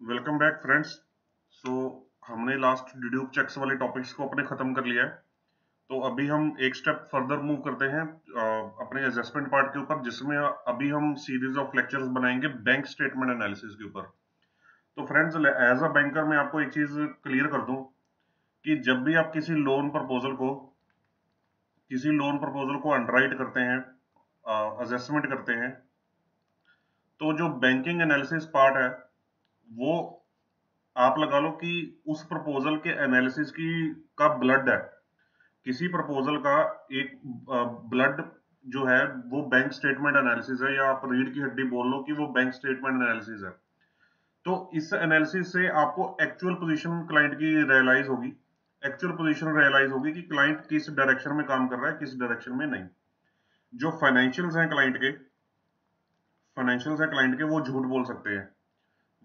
Welcome back friends so हमने last डिड्यूब checks वाले टॉपिक्स को अपने खत्म कर लिया है। तो अभी हम एक स्टेप फर्दर मूव करते हैं अपने एडजस्टमेंट पार्ट के ऊपर, जिसमें अभी हम सीरीज़ ऑफ़ लेक्चर्स बनाएँगे बैंक स्टेटमेंट एनालिसिस के ऊपर। तो फ्रेंड्स एज अ बैंकर मैं आपको एक चीज़ क्लियर कर दूँ कि जब भी आप किसी लोन प्रपोजल को, किसी लोन प्रपोजल को अंडरराइट करते हैं असेसमेंट करते हैं तो जो बैंकिंग एनालिसिस पार्ट है वो आप लगा लो कि उस प्रपोजल के एनालिसिस की का ब्लड है। किसी प्रपोजल का एक ब्लड जो है, वो बैंक स्टेटमेंट एनालिसिस है या आप रीड की हड्डी बोल लो कि वो बैंक स्टेटमेंट एनालिसिस है। तो इस एनालिसिस से आपको एक्चुअल पोजीशन क्लाइंट की रियलाइज़ होगी। एक्चुअल पोजीशन रियलाइज़ होगी कि क्लाइंट किस डायरेक्शन में काम कर रहा है, किस डायरेक्शन में नहीं। जो फाइनेंशियल्स हैं क्लाइंट के फाइनेंशियल्स हैं क्लाइंट के, वो झूठ बोल सकते हैं।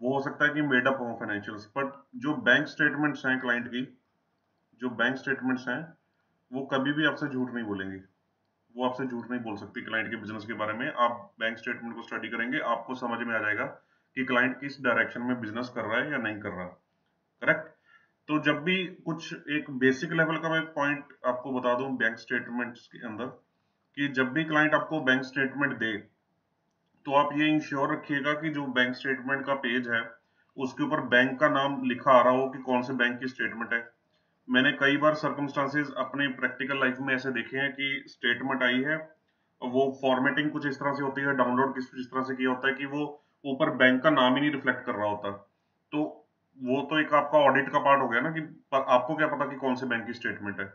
वो हो सकता है कि मेडअप हो फाइनेंशियल्स बट जो बैंक स्टेटमेंट्स हैं क्लाइंट की, जो बैंक स्टेटमेंट्स हैं, वो कभी भी आपसे झूठ नहीं बोलेंगे। वो आपसे झूठ नहीं बोल सकती क्लाइंट के बिज़नेस के बारे में। आप बैंक स्टेटमेंट को स्टडी करेंगे, आपको समझ में आ जाएगा कि क्लाइंट किस डायरेक्शन में बिज़नेस कर रहा है या नहीं कर रहा। करेक्ट तो जब भी कुछ एक बेसिक लेवल का मैं पॉइंट आपको बता दूँ बैंक स्टेटमेंट्स के अंदर, कि जब भी क्लाइंट आपको बैंक स्टेटमेंट दे तो आप ये इंश्योर रखिएगा कि जो बैंक स्टेटमेंट का पेज है, उसके ऊपर बैंक का नाम लिखा आ रहा हो कि कौन से बैंक की स्टेटमेंट है। मैंने कई बार सर्कमस्टांसेस अपने प्रैक्टिकल लाइफ में ऐसे देखे हैं कि स्टेटमेंट आई है, वो फॉर्मेटिंग कुछ इस तरह से होती है डाउनलोड किस इस तरह से किया होता है कि वो ऊपर बैंक का नाम ही नहीं रिफ्लेक्ट कर रहा होता। तो वो तो एक आपका ऑडिट का पार्ट हो गया ना कि आपको क्या पता कि कौन से बैंक की स्टेटमेंट है।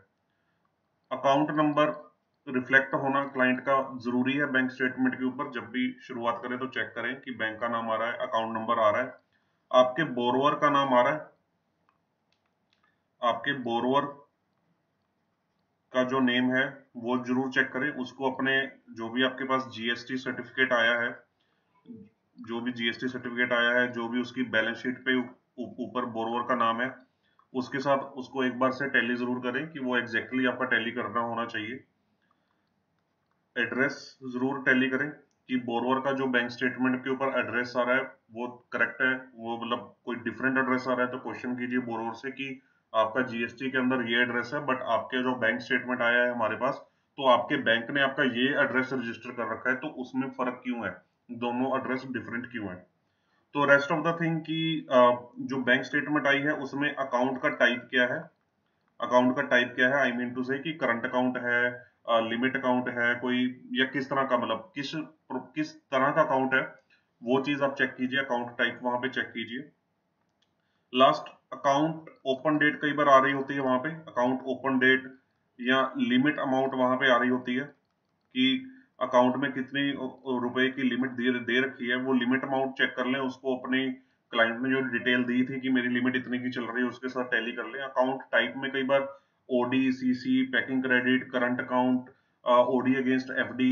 अकाउंट नंबर रिफ्लेक्ट होना क्लाइंट का ज़रूरी है बैंक स्टेटमेंट के ऊपर। जब भी शुरुआत करें तो चेक करें कि बैंक का नाम आ रहा है अकाउंट नंबर आ रहा है। आपके बोरवर का नाम आ रहा है। आपके बोरवर का जो नेम है, वो ज़रूर चेक करें। उसको अपने जो भी आपके पास जीएसटी सर्टिफिकेट आया है, जो भी जीएसटी सर्टिफिकेट आया है, जो भी उसकी बैलेंस शीट पे ऊपर बोरवर का नाम है, उसके साथ उसको एक बार से टैली ज़रूर करें कि वो एग्जैक्टली exactly आपका टैली करना होना चाहिए। एड्रेस ज़रूर टैली करें कि बोरवर का जो बैंक स्टेटमेंट के ऊपर एड्रेस आ रहा है, वो करेक्ट है, वो मतलब कोई डिफरेंट एड्रेस आ रहा है तो क्वेश्चन कीजिए बोरवर से कि आपका जीएसटी के अंदर ये एड्रेस है बट आपके जो बैंक स्टेटमेंट आया है हमारे पास तो आपके बैंक ने आपका ये एड्रेस रजिस्टर कर रखा है तो उसमें फ़र्क क्यों है? दोनों एड्रेस डिफरेंट क्यों है? तो रेस्ट ऑफ़ द थिंग की जो बैंक स्टेटमेंट आई है, उसमें अकाउंट का टाइप क्या है? अकाउंट का टाइप क्या है? I mean to say current account है लिमिट अकाउंट है कोई या किस तरह का मतलब किस किस तरह का अकाउंट है वो चीज़ आप चेक कीजिए अकाउंट टाइप वहाँ पे चेक कीजिए। लास्ट अकाउंट ओपन डेट कई बार आ रही होती है वहाँ पे अकाउंट ओपन डेट या लिमिट अमाउंट वहाँ पे आ रही होती है कि अकाउंट में कितनी रुपए की लिमिट दे, दे रखी है वो लिमिट अमाउंट चेक कर लें उसको अपने क्लाइंट ने जो डिटेल दी थी कि मेरी लिमिट इतने की चल रही है उसके साथ टैली कर लें। अकाउंट टाइप में कई बार OD CC packing credit current account OD against FD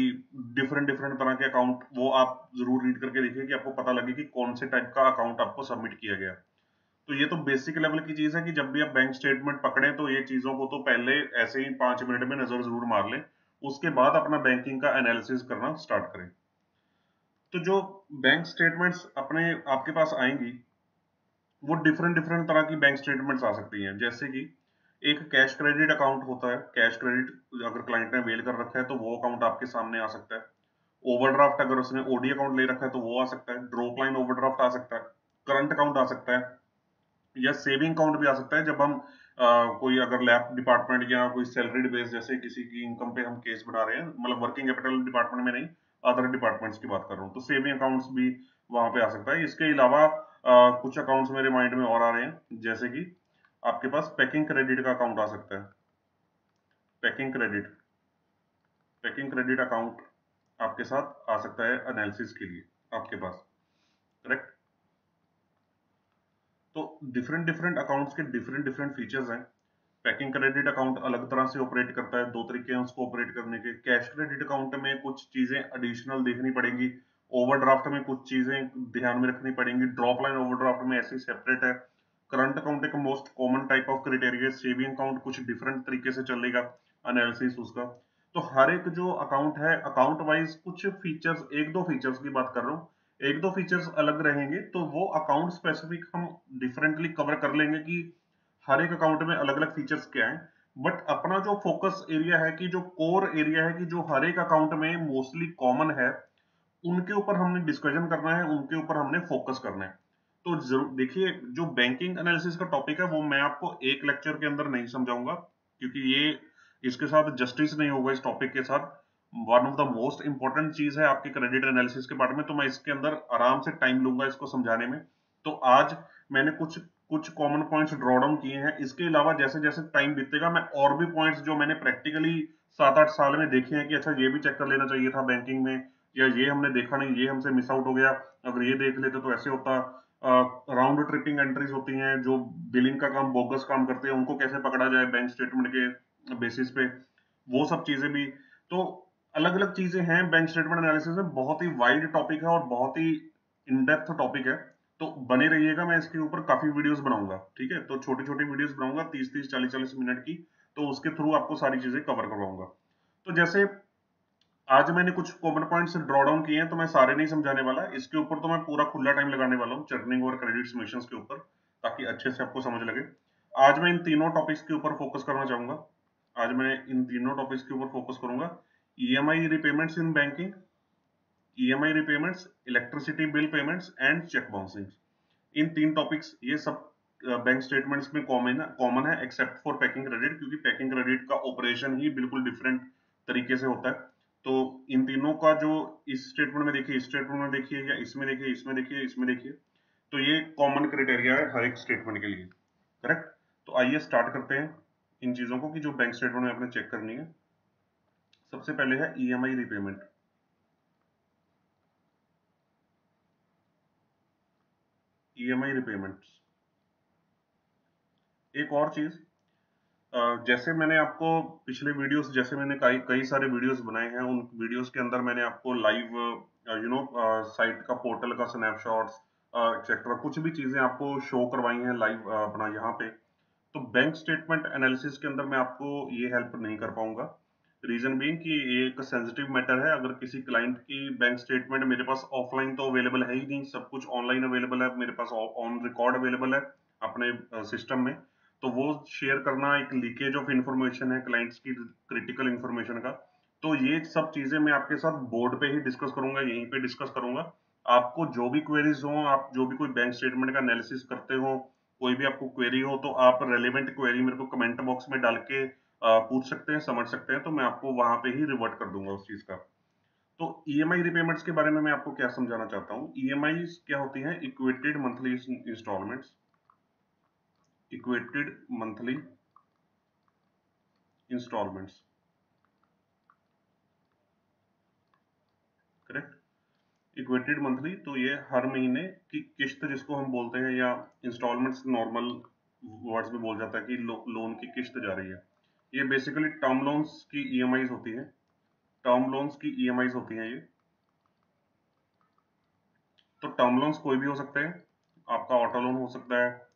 different different तरह के अकाउंट वो आप ज़रूर रीड करके देखिए कि आपको पता लगे कि कौन से टाइप का अकाउंट आपको सबमिट किया गया। तो ये तो बेसिक लेवल की चीज़ है कि जब भी आप बैंक स्टेटमेंट पकड़े तो ये चीज़ों को तो पहले ऐसे ही पाँच मिनट में नज़र ज़रूर मार लें। उसके बाद अपना बैंकिंग का एनालिसिस करना स्टार्ट करें। तो जो बैंक स्टेटमेंट्स अपने, आपके पास आएँगी, वो डिफरेंट डिफरेंट तरह की बैंक स्टेटमेंट्स आ सकती हैं। जैसे कि एक कैश क्रेडिट अकाउंट होता है। कैश क्रेडिट अगर क्लाइंट ने वेल कर रखा है तो वो अकाउंट आपके सामने आ सकता है। ओवरड्राफ्ट अगर उसने ओडी अकाउंट ले रखा है तो वो आ सकता है। ड्रॉप लाइन ओवरड्राफ्ट आ सकता है। करंट अकाउंट आ सकता है। या सेविंग अकाउंट भी आ सकता है। जब हम आ, कोई अगर लैब डिपार्टमेंट या कोई सैलरीड बेस जैसे किसी की इनकम पे हम केस बना रहे हैं मतलब वर्किंग कैपिटल डिपार्टमेंट में नहीं अदर डिपार्टमेंट्स की बात कर रहा हूँ तो सेविंग अकाउंट्स भी वहाँ पे आ सकता है। इसके अलावा कुछ अकाउंट्स मेरे माइंड में और आ रहे हैं जैसे कि आपके पास पैकिंग क्रेडिट का अकाउंट आ सकता है। Packing credit packing credit account आपके साथ आ सकता है एनालिसिस के लिए आपके पास करेक्ट तो डिफरेंट डिफरेंट अकाउंट्स के डिफरेंट डिफरेंट फीचर्स हैं। पैकिंग क्रेडिट अकाउंट अलग तरह से ऑपरेट करता है, दो तरीके हैं उसको ऑपरेट करने के। कैश क्रेडिट अकाउंट में कुछ चीज़ें एडिशनल देखनी पड़ेंगी ओवरड्राफ्ट में कुछ चीज़ें ध्यान में रखनी पड़ेंगी ड्रॉप लाइन ओवरड्राफ्ट में ऐसी सेपरेट है। करंट अकाउंट एक most common type of criteria saving account कुछ डिफरेंट तरीके से चलेगा एनालिसिस उसका। तो हर एक जो अकाउंट है अकाउंट वाइज कुछ फीचर्स एक दो फीचर्स की बात कर रहा हूँ, एक दो फीचर्स अलग रहेंगे तो वो अकाउंट स्पेसिफिक हम डिफरेंटली कवर कर लेंगे कि हर एक अकाउंट में अलग अलग फीचर्स क्या हैं। बट अपना जो फोकस एरिया है कि, जो कोर एरिया है कि, जो हर एक अकाउंट में मोस्टली कॉमन है, उनके ऊपर हमने डिस्कशन करना है, उनके ऊपर हमने फोकस करना है। तो ज़रूर, देखिए, जो बैंकिंग एनालिसिस का टॉपिक है, वो मैं आपको एक लेक्चर के अंदर नहीं समझाऊँगा, क्योंकि ये इसके साथ जस्टिस नहीं होगा इस टॉपिक के साथ। One of the most important चीज़ है आपके क्रेडिट एनालिसिस के बारे में तो मैं इसके अंदर आराम से टाइम लूँगा इसको समझाने में। तो आज मैंने कुछ कुछ कॉमन पॉइंट्स ड्रॉ डाउन किए हैं। इसके अलावा जैसे जैसे टाइम बीतेगा, मैं और भी पॉइंट्स जो मैंने प्रैक्टिकली सात आठ साल में देखे हैं कि अच्छा ये भी चेक कर लेना चाहिए था बैंकिंग में, या ये हमने देखा नहीं, ये हमसे मिस आउट हो गया, अगर ये देख लेते तो ऐसे होता। राउंड ट्रिपिंग एंट्रीज होती हैं, जो बिलिंग का काम बोगस काम करते हैं, उनको कैसे पकड़ा जाए बैंक स्टेटमेंट के बेसिस पे, वो सब चीज़ें भी। तो अलग अलग चीज़ें हैं बैंक स्टेटमेंट एनालिसिस में, बहुत ही वाइड टॉपिक है और बहुत ही इनडेप्थ टॉपिक है। तो बने रहिएगा, मैं इसके ऊपर काफ़ी वीडियोस बनाऊँगा, ठीक है? तो छोटी छोटी वीडियोस बनाऊँगा तीस तीस चालीस चालीस मिनट की तो उसके थ्रू आपको सारी चीज़ें कवर करवाऊँगा। तो जैसे आज मैंने कुछ कॉमन पॉइंट्स ड्रॉ डाउन किए हैं तो मैं सारे नहीं समझाने वाला। इसके ऊपर तो मैं पूरा खुला टाइम लगाने वाला हूँ चर्निंग और क्रेडिट समीशन के ऊपर ताकि अच्छे से आपको समझ लगे। आज मैं इन तीनों टॉपिक्स के ऊपर फोकस करना चाहूँगा। आज मैं इन तीनों टॉपिक्स के ऊपर फोकस करूँगा। EMI repayments in banking, EMI repayments, electricity bill payments and cheque bouncing इन तीन टॉपिक्स ये सब बैंक स्टेटमेंट्स में कॉमन कॉमन है एक्सेप्ट फॉर पैकिंग क्रेडिट क्योंकि पैकिंग क्रेडिट का ऑपरेशन ही बिल्कुल डिफरेंट तरीके से होता है। तो इन तीनों का जो इस स्टेटमेंट में देखिए स्टेटमेंट में देखिए, या इसमें देखिए इसमें देखिए इसमें देखिए तो ये कॉमन क्राइटेरिया है हर एक स्टेटमेंट के लिए करेक्ट तो आइए स्टार्ट करते हैं इन चीज़ों को कि जो बैंक स्टेटमेंट में आपने चेक करनी है। सबसे पहले है ईएमआई रिपेमेंट ईएमआई रिपेमेंट एक और चीज़ जैसे मैंने आपको पिछले वीडियोस जैसे मैंने कई कई सारे वीडियोस बनाए हैं, उन वीडियोस के अंदर मैंने आपको लाइव यू नो साइट का पोर्टल का स्नैपशॉट्स एक्सेट्रा कुछ भी चीज़ें आपको शो करवाई हैं लाइव अपना यहाँ पे। तो बैंक स्टेटमेंट एनालिसिस के अंदर मैं आपको ये हेल्प नहीं कर पाऊँगा। रीजन बीइंग कि एक सेंसिटिव मैटर है। अगर किसी क्लाइंट की बैंक स्टेटमेंट मेरे पास ऑफलाइन तो अवेलेबल है ही नहीं। सब कुछ ऑनलाइन अवेलेबल है। मेरे पास ऑन रिकॉर्ड अवेलेबल है अपने सिस्टम में। तो वो शेयर करना एक लीकेज ऑफ़ इंफॉर्मेशन है क्लाइंट्स की क्रिटिकल इंफॉर्मेशन का। तो ये सब चीज़ें मैं आपके साथ बोर्ड पे ही डिस्कस करूँगा, यहीं पे डिस्कस करूँगा। आपको जो भी क्वेरीज हो, आप जो भी कोई बैंक स्टेटमेंट का एनालिसिस करते हो, कोई भी आपको क्वेरी हो तो आप रेलिवेंट क्वेरी मेरे को कमेंट बॉक्स में डाल के पूछ सकते हैं, समझ सकते हैं तो मैं आपको वहाँ पे ही रिवर्ट कर दूँगा उस चीज़ का। तो ईएमआई रिपेमेंट्स के बारे में मैं आपको क्या समझाना चाहता हूँ? ईएमआई क्या होती है? Equated monthly instalments equated monthly instalments correct equated monthly तो ये हर महीने की किश्त जिसको हम बोलते हैं या इंस्टॉलमेंट्स नॉर्मल वर्ड्स में बोल जाता है कि लो, लोन की किश्त जा रही है। ये बेसिकली टर्म लोन्स की ई e होती हैं। टर्म लोन्स की ई e होती हैं ये। तो टर्म लोन्स कोई भी हो सकते हैं। आपका ऑटो लोन हो सकता है।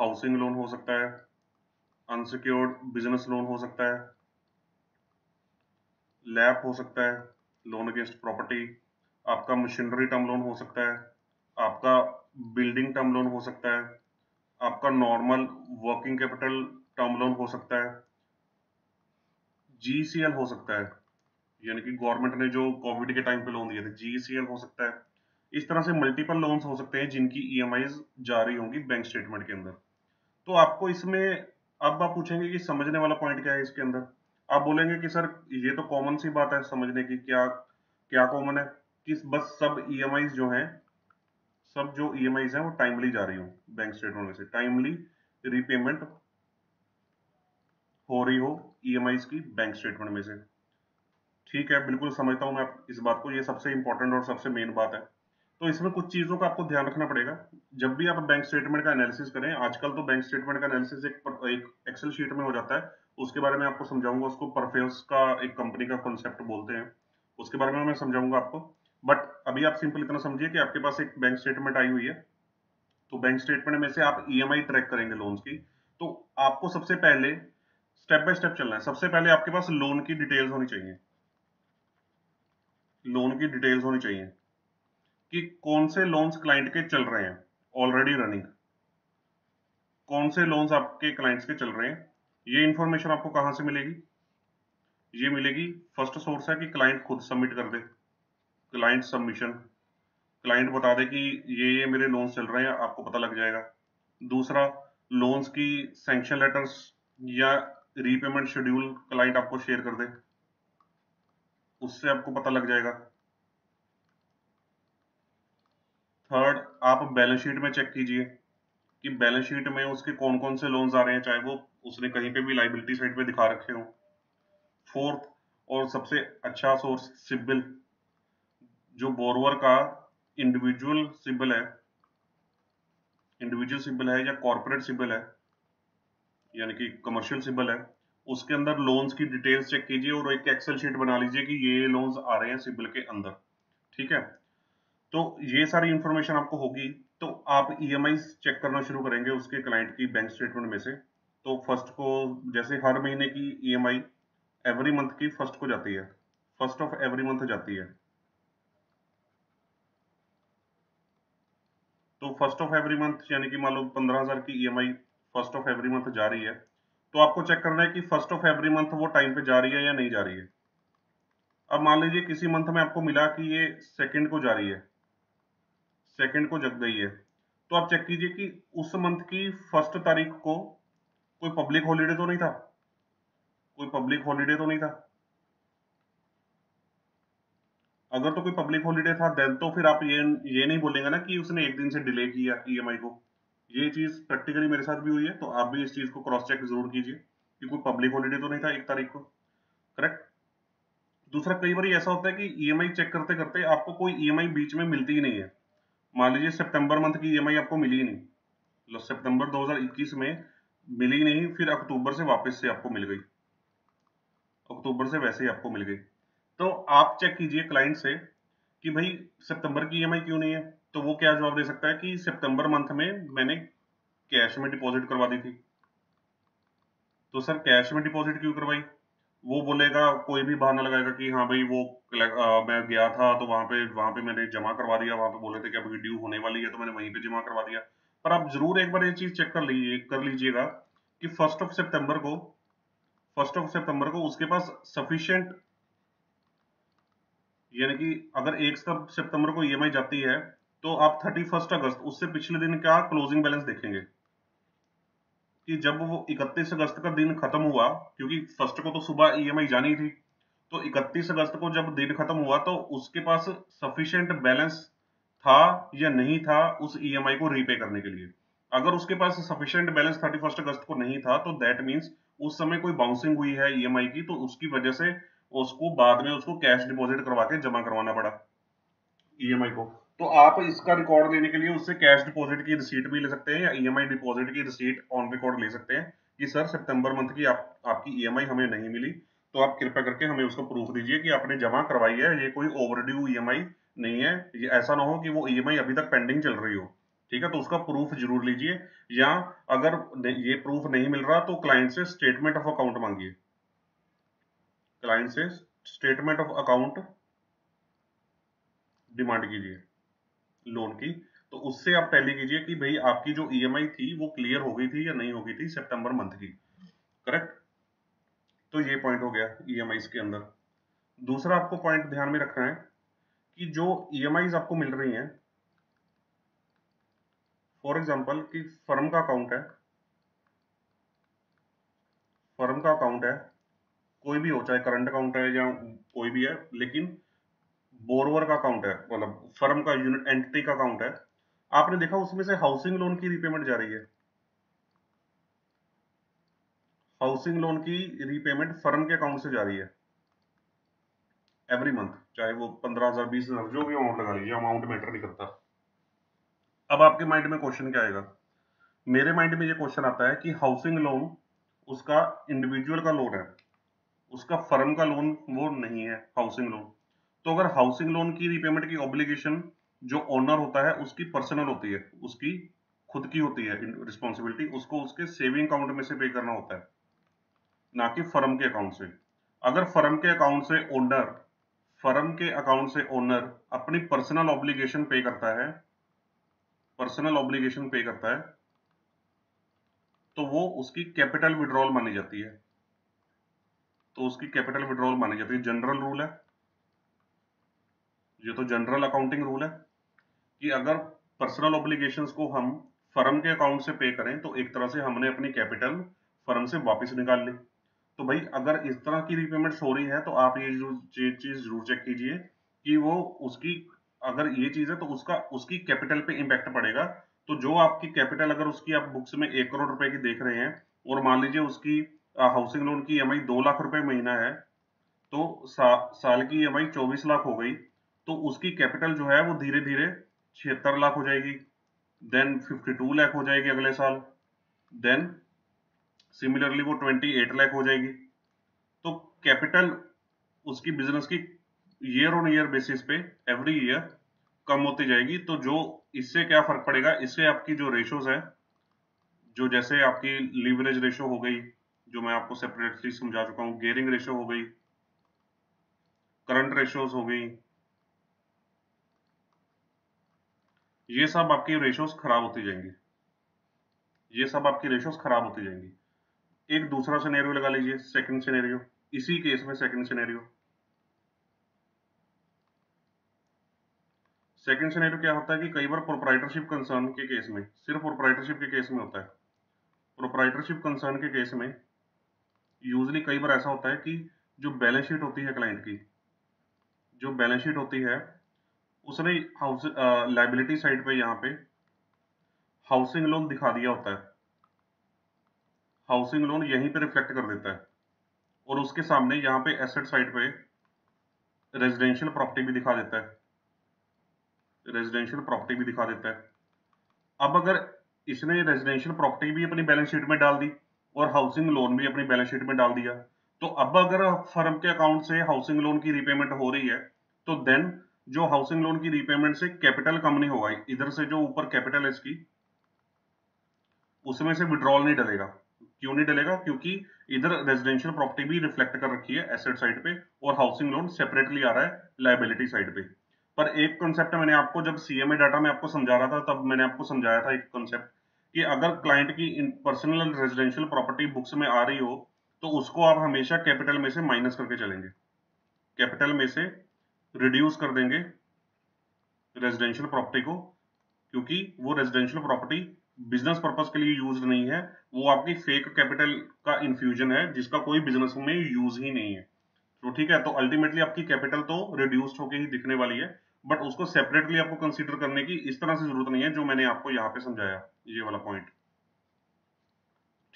हाउसिंग लोन हो सकता है अनसिक्योर्ड बिज़नेस लोन हो सकता है लैब हो सकता है लोन अगेंस्ट प्रॉपर्टी आपका मशीनरी टर्म लोन हो सकता है, आपका बिल्डिंग टर्म लोन हो सकता है, आपका normal working capital term loan हो सकता है जीसीएल हो सकता है, यानी कि गवर्नमेंट ने जो कोविड के टाइम पे लोन दिए थे जीसीएल हो सकता है। इस तरह से मल्टीपल लोन्स हो सकते हैं जिनकी ई e जा रही होंगी बैंक स्टेटमेंट के अंदर। तो आपको इसमें अब आप पूछेंगे कि समझने वाला पॉइंट क्या है इसके अंदर? आप बोलेंगे कि सर, ये तो कॉमन सी बात है समझने की, क्या क्या कॉमन है? कि बस सब ई जो हैं, सब जो ई हैं वो टाइमली जा रही हो बैंक स्टेटमेंट में से। टाइमली रीपेमेंट हो रही हो ई की बैंक स्टेटमेंट में से। ठीक है, बिल्कुल समझता हूँ मैं इस बात को। ये सबसे इंपॉर्टेंट और सबसे मेन बात है। तो इसमें कुछ चीज़ों का आपको ध्यान रखना पड़ेगा। जब भी आप बैंक स्टेटमेंट का एनालिसिस करें आजकल तो बैंक स्टेटमेंट का एनालिसिस एक, एक एक्सेल शीट में हो जाता है। उसके बारे में आपको समझाऊँगा उसको परफेस का एक कंपनी का कॉन्सेप्ट बोलते हैं। उसके बारे में मैं समझाऊँगा आपको। बट अभी आप सिंपल इतना समझिए कि आपके पास एक बैंक स्टेटमेंट आई हुई है। तो बैंक स्टेटमेंट में से आप ई e ट्रैक करेंगे लोन्स की। तो आपको सबसे पहले स्टेप बाय स्टेप चलना है। सबसे पहले आपके पास लोन की डिटेल्स होनी चाहिए। लोन की डिटेल्स होनी चाहिए। कि कौन से लोन्स क्लाइंट के चल रहे हैं ऑलरेडी रनिंग कौन से लोन्स आपके क्लाइंट्स के चल रहे हैं, ये इंफॉर्मेशन आपको कहाँ से मिलेगी? ये मिलेगी फ़र्स्ट सोर्स है कि क्लाइंट खुद सबमिट कर दे। क्लाइंट सबमिशन क्लाइंट बता दे कि ये ये मेरे लोन्स चल रहे हैं, आपको पता लग जाएगा। दूसरा लोन्स की सेंक्शन लेटर्स या रीपेमेंट शेड्यूल क्लाइंट आपको शेयर कर दे। उससे आपको पता लग जाएगा। थर्ड आप बैलेंस शीट में चेक कीजिए कि बैलेंस शीट में उसके कौन कौन से लोन्स आ रहे हैं, चाहे वो उसने कहीं पे भी लाइबिलिटी साइड पे दिखा रखे हो। फोर्थ और सबसे अच्छा सोर्स सिबिल, जो बोरवर का इंडिविजुअल सिबिल है इंडिविजुअल सिबिल है या कॉर्पोरेट सिबिल है, यानी कि कमर्शियल सिबिल है, उसके अंदर लोन्स की डिटेल्स चेक कीजिए और एक एक्सेल शीट बना लीजिए कि ये लोन्स आ रहे हैं सिबिल के अंदर। ठीक है? तो ये सारी इंफॉर्मेशन आपको होगी। तो आप ई e चेक करना शुरू करेंगे उसके क्लाइंट की बैंक स्टेटमेंट में से। तो फ़र्स्ट को जैसे हर महीने की E M I every month की फ़र्स्ट को जाती है। फ़र्स्ट ऑफ़ एवरी मंथ जाती है। तो फ़र्स्ट ऑफ़ एवरी मंथ यानी कि मान लो पंद्रह हज़ार की E M I first of every month जा रही है। तो आपको चेक करना है कि फ़र्स्ट ऑफ़ एवरी मंथ वो टाइम पे जा रही है या नहीं जा रही है। अब मान लीजिए किसी मंथ में आपको मिला कि ये सेकंड को जा रही है। सेकंड को जग गई है। तो आप चेक कीजिए कि उस मंथ की फ़र्स्ट तारीख को कोई पब्लिक हॉलीडे तो नहीं था? कोई पब्लिक हॉलीडे तो नहीं था? अगर तो कोई पब्लिक हॉलीडे था देन तो फिर आप ये ये नहीं बोलेंगे ना कि उसने एक दिन से डिले किया ईएमआई को। ये चीज़ प्रैक्टिकली मेरे साथ भी हुई है तो आप भी इस चीज़ को क्रॉस चेक ज़रूर कीजिए कि कोई पब्लिक हॉलीडे तो नहीं था एक तारीख को। करेक्ट दूसरा, कई बार ऐसा होता है कि ईएमआई चेक करते करते आपको कोई ईएमआई बीच में मिलती ही नहीं है। मान लीजिए सितंबर मंथ की ईएमआई आपको मिली नहीं। सितंबर 2021 में मिली नहीं, फिर अक्टूबर से वापस से आपको मिल गई। अक्टूबर से वैसे ही आपको मिल गई। तो आप चेक कीजिए क्लाइंट से कि भाई, सितंबर की ईएमआई क्यों नहीं है? तो वो क्या जवाब दे सकता है कि सितंबर मंथ में मैंने कैश में डिपॉजिट करवा दी थी। तो सर, कैश में डिपॉजिट क्यों करवाई? वो बोलेगा कोई भी बहाना लगाएगा कि हाँ भाई वो आ, मैं गया था तो वहाँ पे वहाँ पे मैंने जमा करवा दिया वहाँ पे बोले थे कि अभी ड्यू होने वाली है तो मैंने वहीं पे जमा करवा दिया। पर आप ज़रूर एक बार ये चीज़ चेक कर लीजिए कर लीजिएगा कि फ़र्स्ट ऑफ़ सितंबर को फ़र्स्ट ऑफ़ सितंबर को उसके पास सफिशियंट यानी कि अगर एक सितंबर को ईएमआई जाती है तो आप थर्टी अगस्त उससे पिछले दिन का क्लोजिंग बैलेंस देखेंगे? कि जब वो 31 अगस्त का दिन खत्म हुआ, क्योंकि फ़र्स्ट को तो सुबह ईएमआई e जानी थी तो 31 अगस्त को जब दिन खत्म हुआ तो उसके पास सफिशिएंट बैलेंस था या नहीं था उस ईएमआई e को रीपे करने के लिए। अगर उसके पास सफिशिएंट बैलेंस 31 अगस्त को नहीं था तो दैट मींस उस समय कोई बाउंसिंग हुई है ईएमआई e की तो उसकी वजह से उसको बाद में उसको कैश डिपॉजिट करवा के जमा करवाना पड़ा ईएमआई को। तो आप इसका रिकॉर्ड लेने के लिए उससे कैश डिपॉजिट की रिसीट भी ले सकते हैं या ईएमआई e डिपॉजिट की रिसीट ऑन रिकॉर्ड ले सकते हैं कि सर सितंबर मंथ की आप, आपकी ईएमआई e हमें नहीं मिली तो आप कृपया करके हमें उसको प्रूफ दीजिए कि आपने जमा करवाई है, ये कोई ओवरड्यू ईएमआई नहीं है, ये ऐसा ना हो कि वो ईएमआई e अभी तक पेंडिंग चल रही हो। ठीक है तो उसका प्रूफ ज़रूर लीजिए, या अगर ये प्रूफ नहीं मिल रहा तो क्लाइंट से स्टेटमेंट ऑफ़ अकाउंट मांगिए। क्लाइंट से स्टेटमेंट ऑफ़ अकाउंट डिमांड कीजिए। लोन की तो उससे आप टैली कीजिए कि भाई आपकी जो ईएमआई e थी, वो क्लियर हो गई थी या नहीं हो गई थी सितंबर मंथ की। करेक्ट तो ये पॉइंट हो गया ई e के अंदर। दूसरा आपको पॉइंट ध्यान में रखना है कि जो ई e आपको मिल रही हैं फॉर एग्ज़ाम्पल कि फर्म का अकाउंट है, फर्म का अकाउंट है, कोई भी हो, चाहे करंट अकाउंट है या कोई भी है, लेकिन बोरवर का अकाउंट है मतलब फर्म का यूनिट एंटिटी का अकाउंट है। आपने देखा उसमें से हाउसिंग लोन की रिपेमेंट जा रही है। हाउसिंग लोन की रिपेमेंट फर्म के अकाउंट से जा रही है। एवरी मंथ चाहे वो पंद्रह हज़ार, बीस हज़ार, जो भी अमाउंट लगा लीजिए अमाउंट मैटर नहीं करता। अब आपके माइंड में क्वेश्चन क्या आएगा? मेरे माइंड में ये क्वेश्चन आता है कि हाउसिंग लोन उसका इंडिविजुअल का लोन है, उसका फर्म का लोन वो नहीं है हाउसिंग लोन तो अगर हाउसिंग लोन की रिपेमेंट की ऑब्लिगेशन जो ओनर होता है, उसकी पर्सनल होती है, उसकी खुद की होती है रिस्पॉन्सिबिलिटी उसको उसके सेविंग अकाउंट में से पे करना होता है, ना कि फर्म के अकाउंट से। अगर फर्म के अकाउंट से ओनर फर्म के अकाउंट से ओनर अपनी पर्सनल ऑब्लिगेशन पे करता है पर्सनल ऑब्लिगेशन पे करता है तो वो उसकी कैपिटल विड्रॉल मानी जाती है। तो उसकी कैपिटल विड्रॉल मानी जाती है। जनरल रूल है। ये तो जनरल अकाउंटिंग रूल है कि अगर पर्सनल ऑब्लिगेशन को हम फर्म के अकाउंट से पे करें तो एक तरह से हमने अपनी कैपिटल फर्म से वापस निकाल ली। तो भाई अगर इस तरह की रिपेमेंट्स हो रही है तो आप ये चीज़ ज़रूर चेक कीजिए कि वो उसकी अगर ये चीज़ है तो उसका उसकी कैपिटल पे इम्पैक्ट पड़ेगा। तो जो आपकी कैपिटल अगर उसकी आप बुक्स में एक करोड़ रुपए की देख रहे हैं और मान लीजिए उसकी हाउसिंग लोन की ई दो लाख रुपए महीना है तो सा, साल की ई चौबीस लाख हो गई तो उसकी कैपिटल जो है वो धीरे धीरे छिहत्तर लाख हो जाएगी। देन 52 लाख हो जाएगी अगले साल। देन सिमिलरली वो 28 लाख हो जाएगी। तो कैपिटल उसकी बिज़नेस की ईयर ऑन ईयर बेसिस पे एवरी ईयर कम होती जाएगी। तो जो इससे क्या फ़र्क पड़ेगा? इससे आपकी जो रेशोज है, जो जैसे आपकी लीवरेज रेशो हो गई, जो मैं आपको सेपरेटली समझा चुका हूँ गेयरिंग रेशो हो गई करंट रेशोज हो गई ये सब आपकी रेशोज खराब होती जाएँगी। ये सब आपकी रेशोज खराब होती जाएँगी। एक दूसरा सिनेरियो लगा लीजिए सेकंड सिनेरियो इसी केस में सेकंड सिनेरियो सेकंड सिनेरियो क्या होता है कि कई बार प्रोपराइटरशिप कंसर्न के केस में, सिर्फ़ प्रोपराइटरशिप के केस में होता है। प्रोपराइटरशिप कंसर्न के केस में यूजली कई बार ऐसा होता है कि जो बैलेंस शीट होती है क्लाइंट की, जो बैलेंस शीट होती है उसने हाउस लाइबिलिटी साइड पे यहाँ पे हाउसिंग लोन दिखा दिया होता है। हाउसिंग लोन यहीं पे रिफ्लेक्ट कर देता है। और उसके सामने यहाँ पे एसेट साइड पे रेजिडेंशियल प्रॉपर्टी भी दिखा देता है। रेजिडेंशियल प्रॉपर्टी भी दिखा देता है। अब अगर इसने रेजिडेंशियल प्रॉपर्टी भी अपनी बैलेंस शीट में डाल दी और हाउसिंग लोन भी अपनी बैलेंस शीट में डाल दिया तो अब अगर फर्म के अकाउंट से हाउसिंग लोन की रिपेमेंट हो रही है तो देन जो हाउसिंग लोन की रीपेमेंट से कैपिटल कम नहीं होगा, इधर से जो ऊपर कैपिटल है इसकी, उसमें से विड्रॉल नहीं डलेगा। क्यों नहीं डलेगा? क्योंकि इधर रेजिडेंशियल प्रॉपर्टी भी रिफ्लेक्ट कर रखी है एसेट साइड पे और हाउसिंग लोन सेपरेटली आ रहा है लाइबिलिटी साइड पे। पर एक कॉन्सेप्ट मैंने आपको जब सीएमए डाटा में आपको समझा रहा था, तब मैंने आपको समझाया था एक कॉन्सेप्ट कि अगर क्लाइंट की पर्सनल रेजिडेंशियल प्रॉपर्टी बुक्स में आ रही हो तो उसको आप हमेशा कैपिटल में से माइनस करके चलेंगे। कैपिटल में से रिड्यूस कर देंगे रेजिडेंशियल प्रॉपर्टी को, क्योंकि वो रेजिडेंशियल प्रॉपर्टी बिज़नेस पर्पज के लिए यूज़ नहीं है। वो आपकी फेक कैपिटल का इन्फ्यूजन है, जिसका कोई बिज़नेस में यूज़ ही नहीं है। तो ठीक है तो अल्टीमेटली आपकी कैपिटल तो रिड्यूस्ड होकर ही दिखने वाली है बट उसको सेपरेटली आपको कंसीडर करने की इस तरह से ज़रूरत नहीं है, जो मैंने आपको यहाँ पे समझाया, ये वाला पॉइंट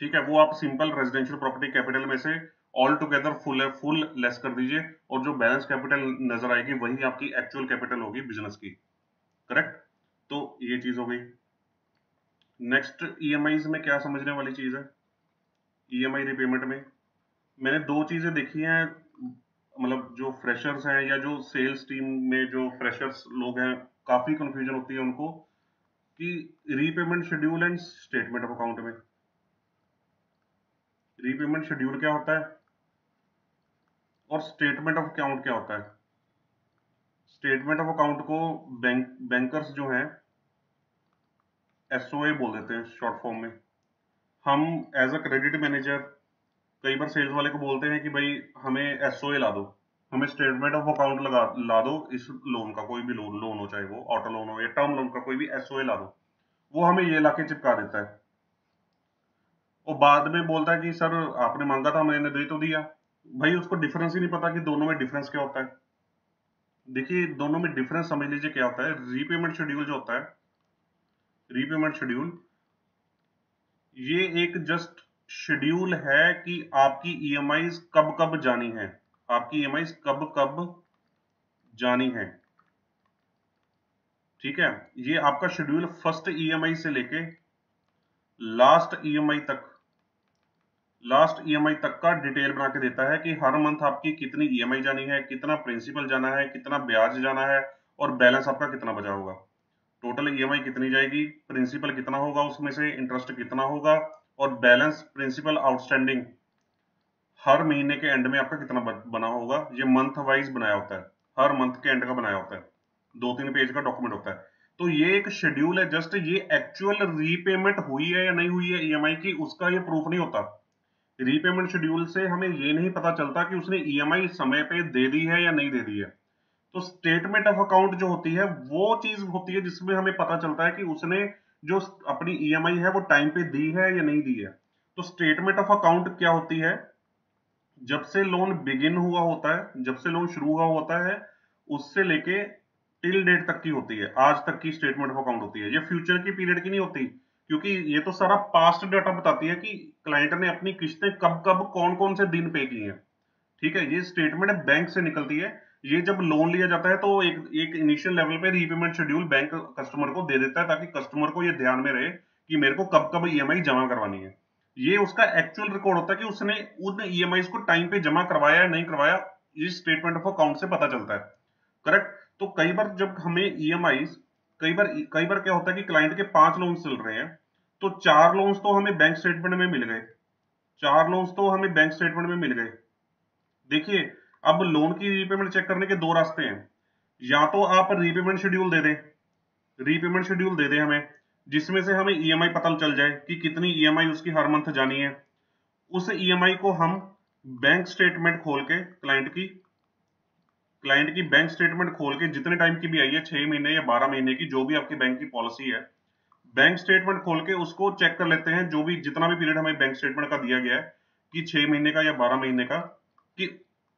ठीक है, वो आप सिंपल रेजिडेंशियल प्रॉपर्टी कैपिटल में से ऑल टुगेदर फुल है फुल लेस कर दीजिए, और जो बैलेंस कैपिटल नज़र आएगी, वही आपकी एक्चुअल कैपिटल होगी बिज़नेस की। करेक्ट तो ये चीज़ हो गई। नेक्स्ट ईएमआई में क्या समझने वाली चीज़ है? ईएमआई रिपेमेंट में। मैंने दो चीज़ें देखी हैं मतलब जो फ्रेशर्स हैं या जो सेल्स टीम में जो फ्रेशर्स लोग हैं, काफ़ी कंफ्यूजन होती है उनको कि repayment schedule and statement of account में। रीपेमेंट शेड्यूल क्या होता है? और स्टेटमेंट ऑफ़ अकाउंट क्या होता है? स्टेटमेंट ऑफ़ अकाउंट को बैंक बैंकर्स जो हैं एसओए बोल देते हैं शॉर्ट फॉर्म में। हम एज अ क्रेडिट मैनेजर कई बार सेल्स वाले को बोलते हैं कि भाई, हमें एसओए ला दो। हमें स्टेटमेंट ऑफ़ अकाउंट लगा, ला दो इस लोन का, कोई भी लोन लोन हो चाहे वो ऑटो लोन हो या टर्म लोन का, कोई भी एसओए ला दो। वो हमें ये लाके चिपका देता है। और बाद में बोलता है कि, सर, आपने मांगा था, मैंने दे तो दिया। भाई, उसको डिफरेंस ही नहीं पता कि दोनों में डिफरेंस क्या होता है। देखिए, दोनों में डिफरेंस समझ लीजिए क्या होता है। रीपेमेंट शेड्यूल जो होता है रीपेमेंट शेड्यूल ये एक जस्ट शेड्यूल है कि आपकी ईएमआई e कब कब जानी है। आपकी ईएमआई e कब कब जानी है। ठीक है? ये आपका शेड्यूल फ़र्स्ट ईएमआई से लेके लास्ट ईएमआई तक लास्ट ईएमआई e तक का डिटेल बना के देता है कि हर मंथ आपकी कितनी ईएमआई e जानी है, कितना प्रिंसिपल जाना है, कितना ब्याज जाना है और बैलेंस आपका कितना बचा होगा। टोटल ईएमआई e कितनी जाएगी प्रिंसिपल कितना होगा उसमें से इंटरेस्ट कितना होगा और बैलेंस प्रिंसिपल आउटस्टैंडिंग हर महीने के एंड में आपका कितना बना होगा, ये मंथ वाइज बनाया होता है। हर मंथ के एंड का बनाया होता है। दो तीन पेज का डॉक्यूमेंट होता है। तो ये एक शेड्यूल है जस्ट ये एक्चुअल रीपेमेंट हुई है या नहीं हुई है ईएमआई की, उसका ये प्रूफ नहीं होता। रीपेमेंट शेड्यूल से हमें ये नहीं पता चलता कि उसने ईएमआई समय पे दे दी है या नहीं दे दी है। तो स्टेटमेंट ऑफ़ अकाउंट जो होती है, वो चीज़ होती है जिसमें हमें पता चलता है कि उसने जो अपनी ईएमआई है, वो टाइम पे दी है या नहीं दी है। तो स्टेटमेंट ऑफ़ अकाउंट क्या होती है? जब से लोन बिगिन हुआ होता है, जब से लोन शुरू हुआ होता है, उससे लेके टिल डेट तक की होती है। आज तक की स्टेटमेंट ऑफ़ अकाउंट होती है। ये फ्यूचर की पीरियड की नहीं होती। क्योंकि ये तो सारा पास्ट डाटा बताती है कि क्लाइंट ने अपनी किस्तें कब कब कौन कौन से दिन पे की हैं। ठीक है, ये स्टेटमेंट बैंक से निकलती है। ये जब लोन लिया जाता है तो एक एक इनिशियल लेवल पे रीपेमेंट शेड्यूल बैंक कस्टमर को दे देता है ताकि कस्टमर को ये ध्यान में रहे कि मेरे को कब कब ईएमआई जमा करवानी है। ये उसका एक्चुअल रिकॉर्ड होता है कि उसने उन ईएमआई को टाइम पे जमा करवाया या नहीं करवाया, इस स्टेटमेंट ऑफ़ अकाउंट से पता चलता है। करेक्ट तो कई बार जब हमें ई कई बार कई बार क्या होता है कि क्लाइंट के पाँच लोन चल रहे हैं तो चार लोन्स तो हमें बैंक स्टेटमेंट में मिल गए। चार लोन्स तो हमें बैंक स्टेटमेंट में मिल गए। देखिए, अब लोन की रीपेमेंट चेक करने के दो रास्ते हैं। या तो आप रीपेमेंट शेड्यूल दे दें रीपेमेंट शेड्यूल दे दें हमें, जिसमें से हमें ईएमआई e पता चल जाए कि कितनी ईएमआई e उसकी हर मंथ जानी है। उस ईएमआई e को हम बैंक स्टेटमेंट खोल के क्लाइंट की क्लाइंट की बैंक स्टेटमेंट खोल के जितने टाइम की भी आई है, छह महीने या बारह महीने की, जो भी आपकी बैंक की पॉलिसी है बैंक स्टेटमेंट खोल के उसको चेक कर लेते हैं, जो भी जितना भी पीरियड हमें बैंक स्टेटमेंट का दिया गया है, कि छह महीने का या बारह महीने का, कि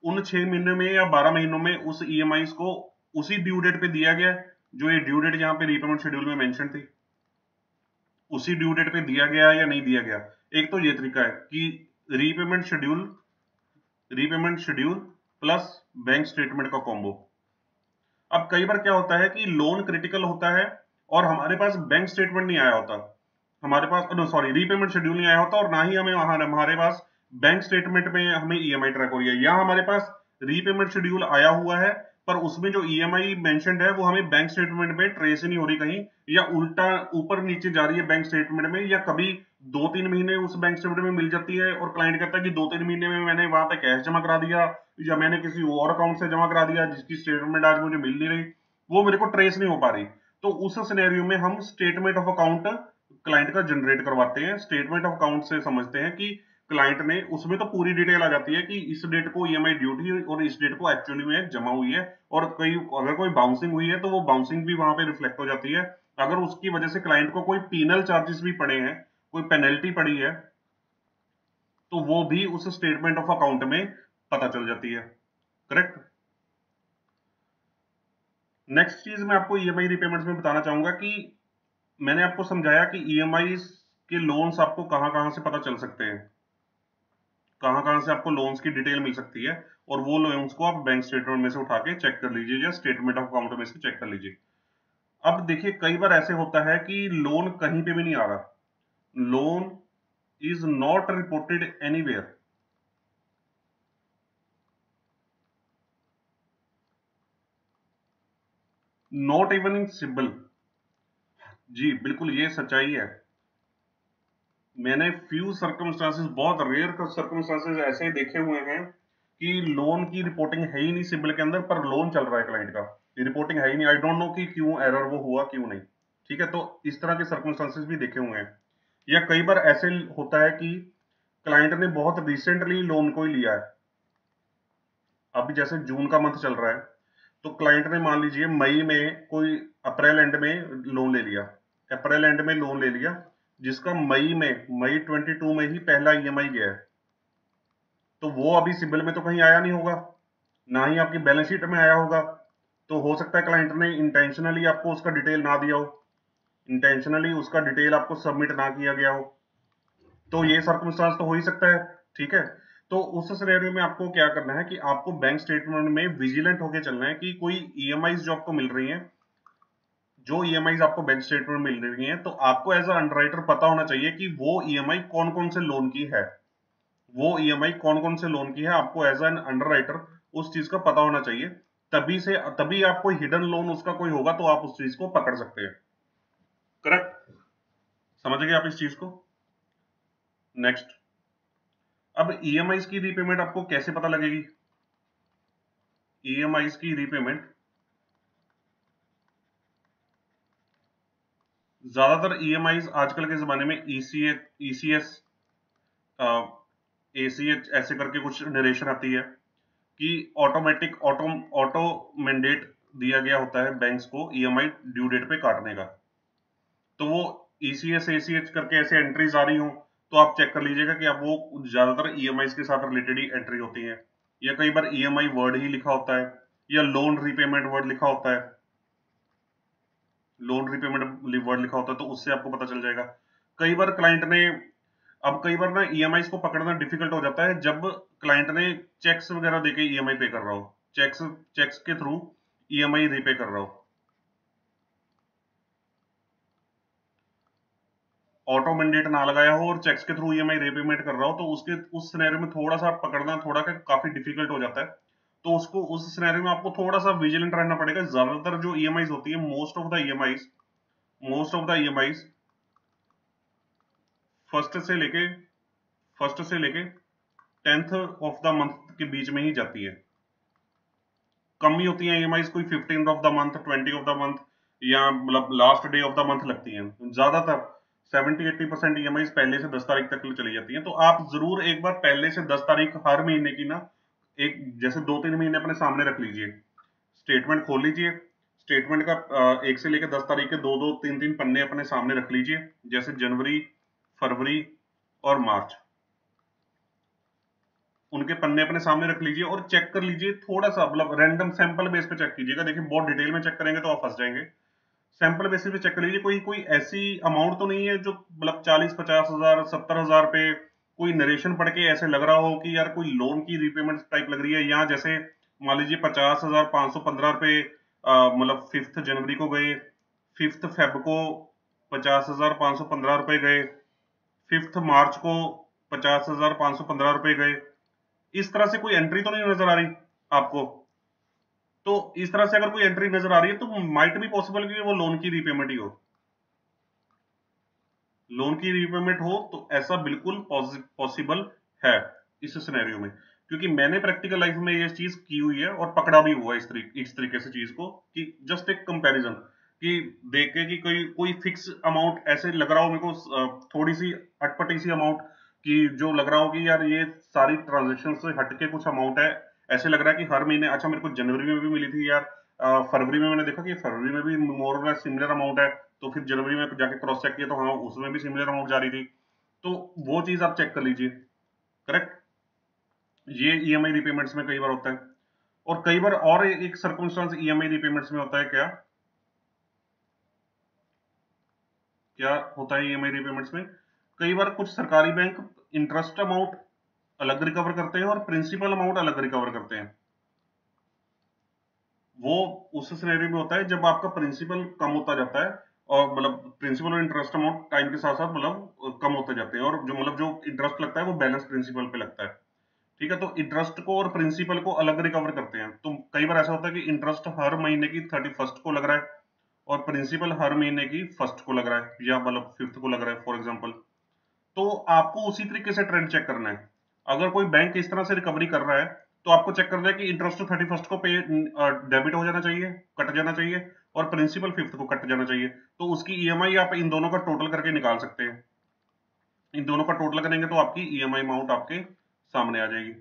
उन छह महीने में या बारह महीनों में उस ई को उसी ड्यू डेट पे दिया गया जो ये ड्यू डेट यहाँ पे रीपेमेंट शेड्यूल में मेंशन थी। उसी ड्यू डेट पे दिया गया या नहीं दिया गया? एक तो ये तरीका है कि repayment schedule repayment schedule plus bank statement का कॉम्बो अब कई बार क्या होता है कि लोन क्रिटिकल होता है और हमारे पास बैंक स्टेटमेंट नहीं आया होता। हमारे पास सॉरी रीपेमेंट शेड्यूल नहीं आया होता और ना ही हमें हमारे पास बैंक स्टेटमेंट में हमें ईएमआई ट्रैक हो रही है। या हमारे पास रीपेमेंट शेड्यूल आया हुआ है, पर उसमें जो ईएमआई मेंशनड है, वो हमें बैंक स्टेटमेंट में ट्रेस नहीं हो रही कहीं, या उल्टा ऊपर नीचे जा रही है बैंक स्टेटमेंट में, या कभी दो तीन महीने उस बैंक स्टेटमेंट में मिल जाती है और क्लाइंट कहता है कि दो तीन महीने में मैंने वहाँ पे कैश जमा करा दिया या मैंने किसी और अकाउंट से जमा करा दिया जिसकी स्टेटमेंट आज मुझे मिल नहीं रही। वो मेरे को ट्रेस नहीं हो पा रही। तो उस सिनेरियो में हम स्टेटमेंट ऑफ़ अकाउंट क्लाइंट का जनरेट करवाते हैं। स्टेटमेंट ऑफ़ अकाउंट से समझते हैं कि क्लाइंट ने, उसमें तो पूरी डिटेल आ जाती है कि इस डेट को ईएमआई ड्यू थी और इस डेट को एक्चुअली में जमा हुई है और कई, अगर कोई बाउंसिंग हुई है तो वो बाउंसिंग भी वहाँ पे रिफ्लेक्ट हो जाती है। अगर उसकी वजह से क्लाइंट को कोई पीनल चार्जेस भी पड़े हैं कोई पेनल्टी पड़ी है तो वो भी उस स्टेटमेंट ऑफ़ अकाउंट में पता चल जाती है करेक्ट नेक्स्ट चीज़ मैं आपको ईएमआई रिपेमेंट्स में बताना चाहूँगा कि मैंने आपको समझाया कि ईएमआई के लोन्स आपको कहाँ कहाँ से पता चल सकते हैं। कहाँ कहाँ से आपको लोन्स की डिटेल मिल सकती है, और वो लोन्स को आप बैंक स्टेटमेंट में से उठा के चेक कर लीजिए या स्टेटमेंट ऑफ़ अकाउंट में से चेक कर लीजिए। अब देखिए, कई बार ऐसे होता है कि लोन कहीं पे भी नहीं आ रहा। Loan is not reported anywhere not even in CIBIL जी, बिल्कुल ये सच्चाई है। मैंने फ्यू सर्कमस्टांसेस बहुत रेयर सर्कमस्टांसेस ऐसे देखे हुए हैं कि लोन की रिपोर्टिंग है ही नहीं सिबिल के अंदर, पर लोन चल रहा है क्लाइंट का। रिपोर्टिंग है ही नहीं। आई डोंट नो कि क्यों एरर वो हुआ, क्यों नहीं। ठीक है तो इस तरह के सर्कमस्टांसेस भी देखे हुए हैं। या कई बार ऐसे होता है कि क्लाइंट ने बहुत रिसेंटली लोन को ही लिया है। अभी जैसे जून का मंथ चल रहा है तो क्लाइंट ने मान लीजिए मई में कोई अप्रैल एंड में लोन ले लिया। अप्रैल एंड में लोन ले लिया, जिसका मई में, मई 22 में ही पहला ईएमआई गया है। तो वो अभी सिबिल में तो कहीं आया नहीं होगा, ना ही आपकी बैलेंस शीट में आया होगा। तो हो सकता है क्लाइंट ने इंटेंशनली आपको उसका डिटेल ना दिया हो। इंटेंशनली उसका डिटेल आपको सबमिट ना किया गया हो। तो ये सर्कमस्टांस तो हो ही सकता है, ठीक है? तो उस सिनेरियो में आपको क्या करना है कि आपको बैंक स्टेटमेंट में विजिलेंट होकर चलना है कि कोई ईएमआई जो आपको मिल रही है, जो ई e आपको बैंक स्टेटमेंट मिल रही है तो आपको एज अंडरराइटर पता होना चाहिए कि वो ई e कौन कौन से लोन की है। वो ई e कौन कौन से लोन की है, आपको एज एन अंडरराइटर उस चीज़ का पता होना चाहिए। तभी से, तभी आपको हिडन लोन उसका कोई होगा तो आप उस चीज़ को पकड़ सकते हैं। करेक्ट समझ गए आप इस चीज़ को? नेक्स्ट अब ई की रीपेमेंट आपको कैसे पता लगेगी? ईएमआई की रीपेमेंट ज़्यादातर ई आजकल के जमाने में ईसीएस ईसीएस एसीएच ऐसे करके कुछ नरेशन आती है कि ऑटोमेटिक ऑटो ऑटो मैंडेट दिया गया होता है बैंक्स को ईएमआई ड्यू डेट पे काटने का। तो वो ईसीएस एसीएच करके ऐसे एंट्रीज आ रही हो तो आप चेक कर लीजिएगा कि आप वो ज़्यादातर ई e के साथ रिलेटेड ही एंट्री होती है। या कई बार ई e वर्ड ही लिखा होता है, या लोन रिपेमेंट वर्ड लिखा होता है। लोन रिपेमेंट वर्ड लिखा होता है तो उससे आपको पता चल जाएगा। कई बार क्लाइंट ने, अब कई बार ना ई e को पकड़ना डिफ़िकल्ट हो जाता है, जब क्लाइंट ने चेक्स वगैरह देके ईएमआई पे कर रहा हो। चेक्स चेक्स के थ्रू ई रीपे कर रहा हो। ऑटो मैंडेट ना लगाया हो और चेक्स के थ्रू ईएमआई रीपेमेंट कर रहा हो तो उसके, उस सिनेरियो में थोड़ा सा पकड़ना, थोड़ा काफ़ी डिफ़िकल्ट हो जाता है। तो उसको, उस सिनेरियो में आपको थोड़ा सा विजिलेंट रहना पड़ेगा। ज़्यादातर जो ई होती है most of the uh most of the uh first से लेके फ़र्स्ट से लेके टेंथ ऑफ़ द मंथ के बीच में ही जाती है। कम ही होती है ई कोई fifteen of the month twenty of the month या मतलब last day of the month लगती है। ज़्यादातर सेवेंटी एट्टी परसेंट ई पहले से दस तारीख तक चली जाती है। तो आप ज़रूर एक बार पहले से दस तारीख हर महीने की ना एक, जैसे दो तीन महीने अपने सामने रख लीजिए। स्टेटमेंट खोल लीजिए। स्टेटमेंट का एक से लेकर दस तारीख के दो दो तीन तीन पन्ने अपने सामने रख लीजिए, जैसे जनवरी, फरवरी और मार्च। उनके पन्ने अपने सामने रख लीजिए और चेक कर लीजिए, थोड़ा सा मतलब रैंडम सैंपल बेस पे चेक कीजिएगा। देखिए, बहुत डिटेल में चेक करेंगे तो आप फंस जाएँगे। सैंपल बेसिस पे चेक कर लीजिए, कोई कोई ऐसी अमाउंट तो नहीं है जो मतलब चालीस, पचास हज़ार, सत्तर हज़ार पे कोई नरेशन पढ़ के ऐसे लग रहा हो कि यार कोई लोन की रिपेमेंट टाइप लग रही है यहाँ जैसे मान लीजिए पचास हज़ार, पाँच सौ पंद्रह रुपए मतलब फिफ्थ जनवरी को गए फिफ्थ फेब को पचास हज़ार, पाँच सौ पंद्रह रुपए गए फिफ्थ मार्च को पचास हज़ार, पाँच सौ पंद्रह रुपए गए। इस तरह से कोई एंट्री तो नहीं नज़र आ रही आपको? तो इस तरह से अगर कोई एंट्री नज़र आ रही है तो माइट भी पॉसिबल कि वो लोन की रीपेमेंट ही हो। लोन की रीपेमेंट हो तो ऐसा बिल्कुल पॉसिबल है इस सिनेरियो में। क्योंकि मैंने प्रैक्टिकल लाइफ में ये चीज़ की हुई है और पकड़ा भी हुआ इस तरीके इस तरीके से चीज़ को कि जस्ट एक कंपैरिजन कि देख के कि कोई कोई फिक्स अमाउंट ऐसे लग रहा हो मेरे को थोड़ी सी अटपटी सी अमाउंट कि जो लग रहा हो कि यार ये सारी ट्रांजेक्शन से हटके कुछ अमाउंट है ऐसे लग रहा है कि हर महीने अच्छा मेरे को जनवरी में भी मिली थी यार फरवरी में मैंने देखा कि फरवरी में भी मोर सिमिलर अमाउंट है तो फिर जनवरी में जाके क्रॉस चेक किया तो हाँ उसमें भी सिमिलर अमाउंट जा रही थी। तो वो चीज़ आप चेक कर लीजिए करेक्ट ये ईएमआई e रिपेमेंट्स में कई बार होता है। और कई बार और एक सर्कमस्टांस ईएमआई रिपेमेंट्स में होता है क्या? क्या होता है ईएमआई e रिपेमेंट्स में? कई बार कुछ सरकारी बैंक इंटरेस्ट अमाउंट अलग रिकवर करते हैं और प्रिंसिपल अमाउंट अलग रिकवर करते हैं। वो उस सिनेरियो में होता है जब आपका प्रिंसिपल कम होता जाता है और मतलब प्रिंसिपल और इंटरेस्ट अमाउंट टाइम के साथ साथ मतलब कम होते जाते हैं और जो मतलब जो इंटरेस्ट लगता है वो बैलेंस प्रिंसिपल पे लगता है। ठीक है तो इंटरेस्ट को और प्रिंसिपल को अलग रिकवर करते हैं। तो कई बार ऐसा होता है कि इंटरेस्ट हर महीने की थर्टी फ़र्स्ट को लग रहा है और प्रिंसिपल हर महीने की फ़र्स्ट को लग रहा है या मतलब फिफ्थ को लग रहा है फॉर एग्ज़ाम्पल तो आपको उसी तरीके से ट्रेंड चेक करना है। अगर कोई बैंक इस तरह से रिकवरी कर रहा है तो आपको चेक करना है कि इंटरेस्ट थर्टी फ़र्स्ट को पे डेबिट हो जाना चाहिए, कट जाना चाहिए, और प्रिंसिपल फिफ्थ को कट जाना चाहिए। तो उसकी ईएमआई आप इन दोनों का टोटल करके निकाल सकते हैं। इन दोनों का टोटल करेंगे तो आपकी ईएमआई अमाउंट आपके सामने आ जाएगी।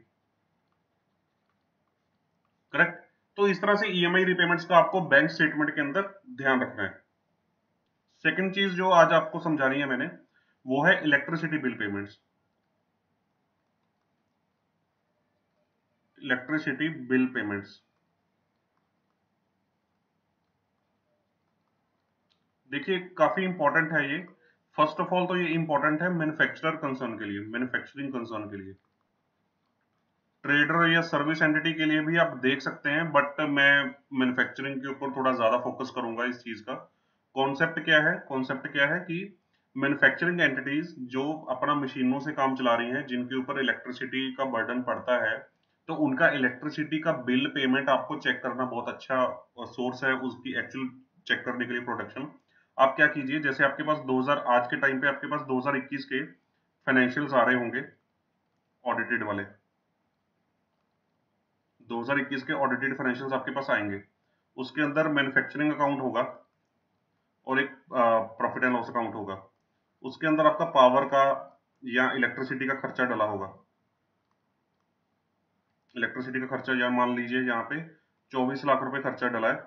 करेक्ट तो इस तरह से ईएमआई रिपेमेंट्स का आपको बैंक स्टेटमेंट के अंदर ध्यान रखना है। सेकेंड चीज़ जो आज आपको समझानी है मैंने, वो है electricity bill payments electricity bill payments देखिए, काफ़ी इंपॉर्टेंट है ये। फ़र्स्ट ऑफ़ ऑल तो ये इंपॉर्टेंट है मैन्युफैक्चरर कंसर्न के लिए मैन्युफैक्चरिंग कंसर्न के लिए। ट्रेडर या सर्विस एंटिटी के लिए भी आप देख सकते हैं बट मैं मैन्युफैक्चरिंग के ऊपर थोड़ा ज़्यादा फोकस करूँगा इस चीज़ का। कॉन्सेप्ट क्या है? कॉन्सेप्ट क्या है कि मैन्युफैक्चरिंग एंटिटीज जो अपना मशीनों से काम चला रही हैं, जिनके ऊपर इलेक्ट्रिसिटी का बर्डन पड़ता है तो उनका इलेक्ट्रिसिटी का बिल पेमेंट आपको चेक करना बहुत अच्छा सोर्स है उसकी एक्चुअल चेक करने के लिए प्रोडक्शन आप क्या कीजिए, जैसे आपके पास 2000 आज के टाइम पे आपके पास 2021 के फाइनेंशियल्स आ रहे होंगे ऑडिटेड वाले। 2021 के ऑडिटेड फाइनेंशियल्स आपके पास आएँगे। उसके अंदर मैन्युफैक्चरिंग अकाउंट होगा और एक प्रॉफिट एंड लॉस अकाउंट होगा। उसके अंदर आपका पावर का या इलेक्ट्रिसिटी का खर्चा डला होगा। इलेक्ट्रिसिटी का खर्चा, या मान लीजिए यहाँ पे 24 लाख रुपए खर्चा डला है,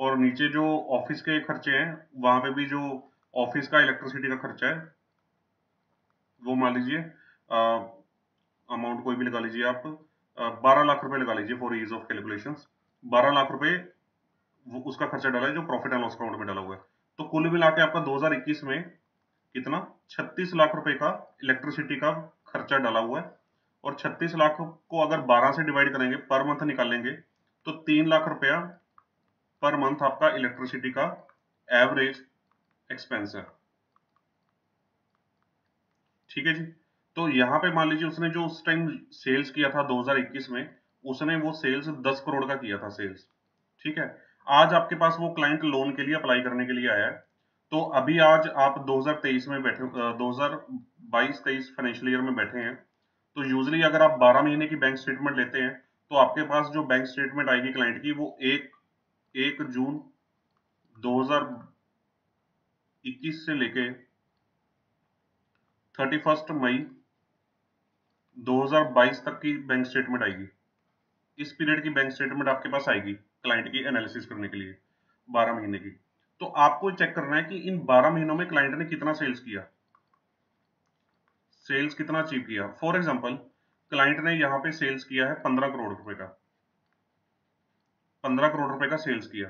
और नीचे जो ऑफ़िस के खर्चे हैं, वहाँ पे भी जो ऑफ़िस का इलेक्ट्रिसिटी का खर्चा है, वो मान लीजिए अमाउंट कोई भी लगा लीजिए आप बारह लाख रुपए लगा लीजिए फॉर ईज ऑफ़ कैलकुलेशन बारह लाख रुपए उसका खर्चा डाला है, जो प्रॉफिट एंड लॉस अकाउंट में डाला हुआ है। तो कुल मिला के आपका 2021 में कितना? 36 लाख रुपए का इलेक्ट्रिसिटी का खर्चा डाला हुआ है। और 36 लाख को अगर 12 से डिवाइड करेंगे पर मंथ निकालेंगे तो तीन लाख रुपया पर मंथ आपका इलेक्ट्रिसिटी का एवरेज एक्सपेंस है। ठीक है जी? तो यहाँ पे मान लीजिए उसने जो उस टाइम सेल्स किया था 2021 में, उसने वो सेल्स 10 करोड़ का किया था सेल्स ठीक है? आज आपके पास वो क्लाइंट लोन के लिए अप्लाई करने के लिए आया है। तो अभी आज आप 2023 में बैठे 2022-23 फाइनेंशियल ईयर में बैठे हैं तो यूजली अगर आप 12 महीने की बैंक स्टेटमेंट लेते हैं तो आपके पास जो बैंक स्टेटमेंट आएगी क्लाइंट की, वो एक एक जून 2021 से लेके थर्टी फ़र्स्ट मई 2022 तक की बैंक स्टेटमेंट आएगी। इस पीरियड की बैंक स्टेटमेंट आपके पास आएगी क्लाइंट की एनालिसिस करने के लिए 12 महीने की। तो आपको चेक करना है कि इन 12 महीनों में क्लाइंट ने कितना सेल्स किया। सेल्स कितना अचीव किया? फॉर एग्ज़ाम्पल क्लाइंट ने यहाँ पे सेल्स किया है 15 करोड़ रुपए का। 15 करोड़ रुपए का सेल्स किया।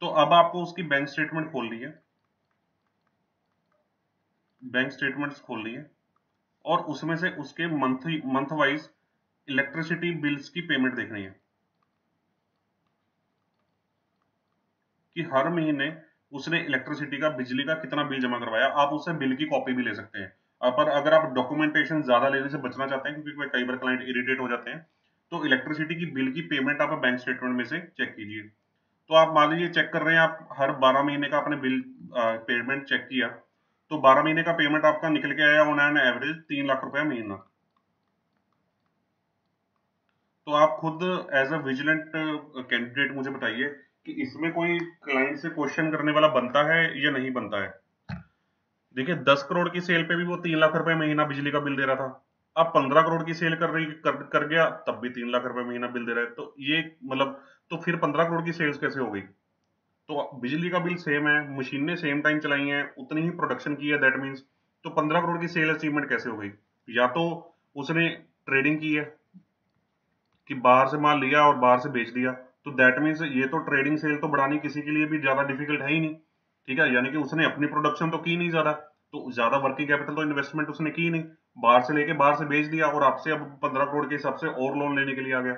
तो अब आपको उसकी बैंक स्टेटमेंट खोलनी है। बैंक स्टेटमेंट्स खोलनी है। और उसमें से उसके month month wise electricity bills की पेमेंट देखनी है। कि हर महीने उसने इलेक्ट्रिसिटी का, बिजली का कितना बिल जमा करवाया। आप उससे बिल की कॉपी भी ले सकते हैं। पर अगर आप डॉक्यूमेंटेशन ज़्यादा लेने से बचना चाहते हैं, क्योंकि कई बार क्लाइंट इरिटेट हो जाते हैं तो इलेक्ट्रिसिटी की बिल की पेमेंट आप बैंक स्टेटमेंट में से चेक कीजिए। तो आप मान लीजिए चेक कर रहे हैं, आप हर 12 महीने का आपने बिल पेमेंट चेक किया तो 12 महीने का पेमेंट आपका निकल के आया ऑन एन एवरेज तीन लाख रुपया महीना। तो आप खुद एज अ विजिलेंट कैंडिडेट मुझे बताइए कि इसमें कोई क्लाइंट से क्वेश्चन करने वाला बनता है या नहीं बनता है। देखिए दस करोड़ की सेल पे भी वो तीन लाख रुपए महीना बिजली का बिल दे रहा था। अब पंद्रह करोड़ की सेल कर रही कर, कर गया तब भी तीन लाख रुपए महीना बिल दे रहा है। तो ये मतलब तो फिर पंद्रह करोड़ की सेल्स कैसे हो गई? तो बिजली का बिल सेम है मशीन सेम टाइम चलाई है उतनी ही प्रोडक्शन की है दैट मीन्स तो पंद्रह करोड़ की सेल अचीवमेंट कैसे हो गई? या तो उसने ट्रेडिंग की है कि बाहर से माल लिया और बाहर से बेच दिया। तो दैट मीन्स ये तो ट्रेडिंग सेल तो बढ़ानी किसी के लिए भी ज़्यादा डिफ़िकल्ट है ही नहीं। ठीक है, यानी कि उसने अपनी प्रोडक्शन तो की नहीं ज़्यादा। तो ज़्यादा वर्किंग कैपिटल तो इन्वेस्टमेंट उसने की नहीं। बाहर से लेके बाहर से बेच दिया और आपसे अब पंद्रह करोड़ के हिसाब से और लोन लेने के लिए आ गया।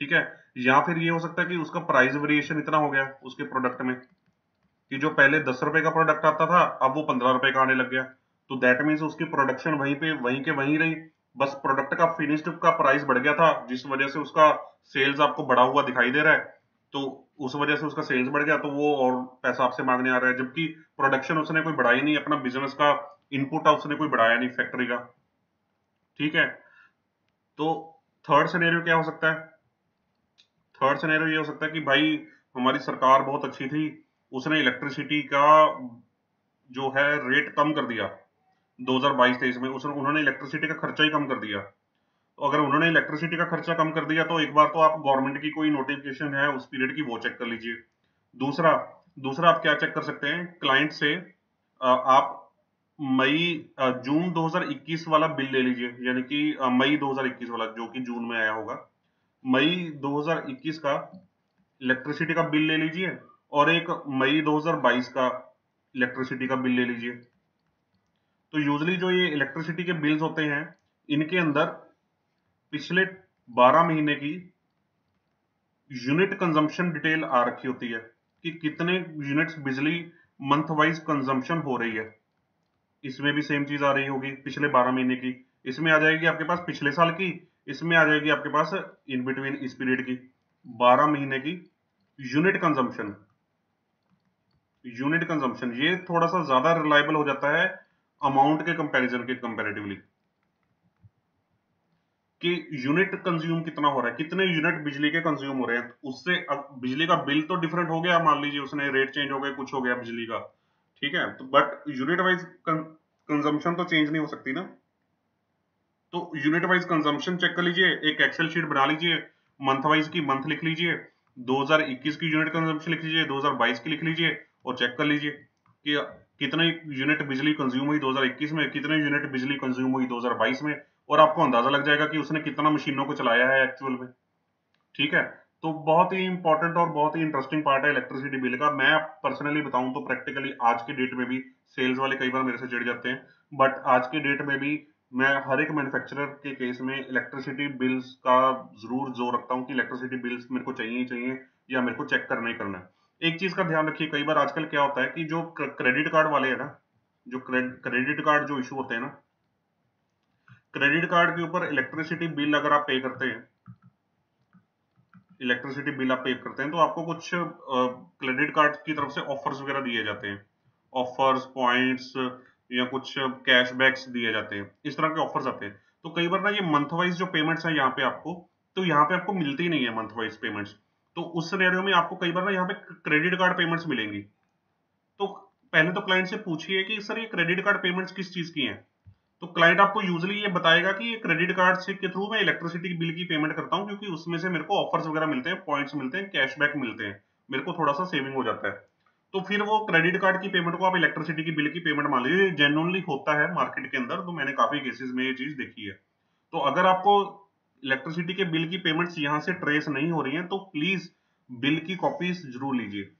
ठीक है? या फिर ये हो सकता है कि उसका प्राइस वेरिएशन इतना हो गया उसके प्रोडक्ट में कि जो पहले दस रुपए का प्रोडक्ट आता था, अब वो पंद्रह रुपए का आने लग गया। तो दैट मीन्स उसकी प्रोडक्शन वहीं पे, वहीं के वहीं रही। बस प्रोडक्ट का फिनिश्ड का प्राइस बढ़ गया था, जिस वजह से उसका सेल्स आपको बढ़ा हुआ दिखाई दे रहा है। तो उस वजह से उसका सेल्स बढ़ गया तो वो और पैसा आपसे मांगने आ रहा है। जबकि प्रोडक्शन उसने कोई बढ़ाई नहीं, अपना बिज़नेस का इनपुट उसने कोई बढ़ाया नहीं फैक्ट्री का। ठीक है? तो थर्ड सिनेरियो क्या हो सकता है? थर्ड सिनेरियो ये हो सकता है कि भाई, हमारी सरकार बहुत अच्छी थी, उसने इलेक्ट्रिसिटी का जो है रेट कम कर दिया 2022-23 में। उसने, उन्होंने इलेक्ट्रिसिटी का खर्चा ही कम कर दिया। अगर उन्होंने इलेक्ट्रिसिटी का खर्चा कम कर दिया तो एक बार तो आप गवर्नमेंट की कोई नोटिफिकेशन है, उस पीरियड की वो चेक कर लीजिए। दूसरा दूसरा आप क्या चेक कर सकते हैं? क्लाइंट से आप मई जून 2021 वाला बिल ले लीजिए, यानी कि मई 2021 वाला, जो कि जून में आया होगा। मई 2021 का इलेक्ट्रिसिटी का बिल ले लीजिए और एक मई 2022 का इलेक्ट्रिसिटी का बिल ले लीजिए। तो यूजली जो ये इलेक्ट्रिसिटी के बिल्स होते हैं, इनके अंदर पिछले 12 महीने की यूनिट कंजम्पशन डिटेल आ रखी होती है कि कितने यूनिट्स बिजली मंथ वाइज कंजम्पशन हो रही है। इसमें भी सेम चीज़ आ रही होगी पिछले 12 महीने की। इसमें आ जाएगी आपके पास पिछले साल की, इसमें आ जाएगी आपके पास इन बिटवीन इस पीरियड की। 12 महीने की यूनिट कंजम्पशन यूनिट कंजम्पशन ये थोड़ा सा ज़्यादा रिलायबल हो जाता है अमाउंट के कंपैरिजन के कंपैरेटिवली कि यूनिट कंज्यूम कितना हो रहा है, कितने यूनिट बिजली के कंज्यूम हो रहे हैं, उससे अब बिजली का बिल तो डिफरेंट हो गया, मान लीजिए उसने रेट चेंज हो गया, कुछ हो गया बिजली का, ठीक है? तो बट यूनिट वाइज कंजम्पशन तो चेंज नहीं हो सकती ना? तो यूनिट वाइज कंजम्पशन चेक कर लीजिए, एक एक्सेल शीट बना लीजिए मंथ वाइज की मंथ लिख लीजिए 2021 की यूनिट कंजम्पशन लिख लीजिए 2022 की लिख लीजिए और चेक कर लीजिए कि कितने यूनिट बिजली कंज्यूम हुई 2021 में, कितने यूनिट बिजली कंज्यूम हुई 2022 में और आपको अंदाज़ा लग जाएगा कि उसने कितना मशीनों को चलाया है एक्चुअल में। ठीक है? तो बहुत ही इंपॉर्टेंट और बहुत ही इंटरेस्टिंग पार्ट है इलेक्ट्रिसिटी बिल का। मैं पर्सनली बताऊँ तो प्रैक्टिकली आज के डेट में भी सेल्स वाले कई बार मेरे से चिड़ जाते हैं। बट आज के डेट में भी मैं हर एक मैन्युफैक्चरर के केस में इलेक्ट्रिसिटी बिल्स का ज़रूर ज़ोर रखता हूँ कि इलेक्ट्रिसिटी बिल्स मेरे को चाहिए ही चाहिए या मेरे को चेक करना ही करना है। एक चीज़ का ध्यान रखिए, कई बार आजकल क्या होता है कि जो क्रेडिट कार्ड वाले है ना, जो क्रेडिट कार्ड जो इशू होते हैं ना क्रेडिट कार्ड के ऊपर इलेक्ट्रिसिटी बिल अगर आप पे करते हैं, इलेक्ट्रिसिटी बिल आप पे करते हैं तो आपको कुछ क्रेडिट कार्ड की तरफ़ से ऑफर्स वगैरह दिए जाते हैं। ऑफर्स, पॉइंट्स या कुछ कैशबैक्स दिए जाते हैं। इस तरह के ऑफर्स आते हैं। तो कई बार ना ये मंथ वाइज जो पेमेंट्स है यहाँ पे आपको तो यहाँ पे आपको मिलती नहीं है मंथ वाइज पेमेंट्स तो उस सिनेरियो में आपको कई बार ना यहाँ पे क्रेडिट कार्ड पेमेंट्स मिलेंगी। तो पहले तो क्लाइंट से पूछिए कि, सर, ये क्रेडिट कार्ड पेमेंट्स किस चीज़ की हैं? तो क्लाइंट आपको यूजली ये बताएगा कि ये क्रेडिट कार्ड से के थ्रू मैं इलेक्ट्रिसिटी बिल की पेमेंट करता हूँ, क्योंकि उसमें से मेरे को ऑफर्स वगैरह मिलते हैं पॉइंट्स मिलते हैं कैशबैक मिलते हैं। मेरे को थोड़ा सा सेविंग हो जाता है। तो फिर वो क्रेडिट कार्ड की पेमेंट को आप इलेक्ट्रिसिटी की बिल की पेमेंट मान लीजिए जेनुअनली होता है मार्केट के अंदर तो मैंने काफ़ी केसेस में ये चीज़ देखी है। तो अगर आपको इलेक्ट्रिसिटी के बिल की पेमेंट्स यहाँ से ट्रेस नहीं हो रही है तो प्लीज़ बिल की कॉपीज ज़रूर लीजिए।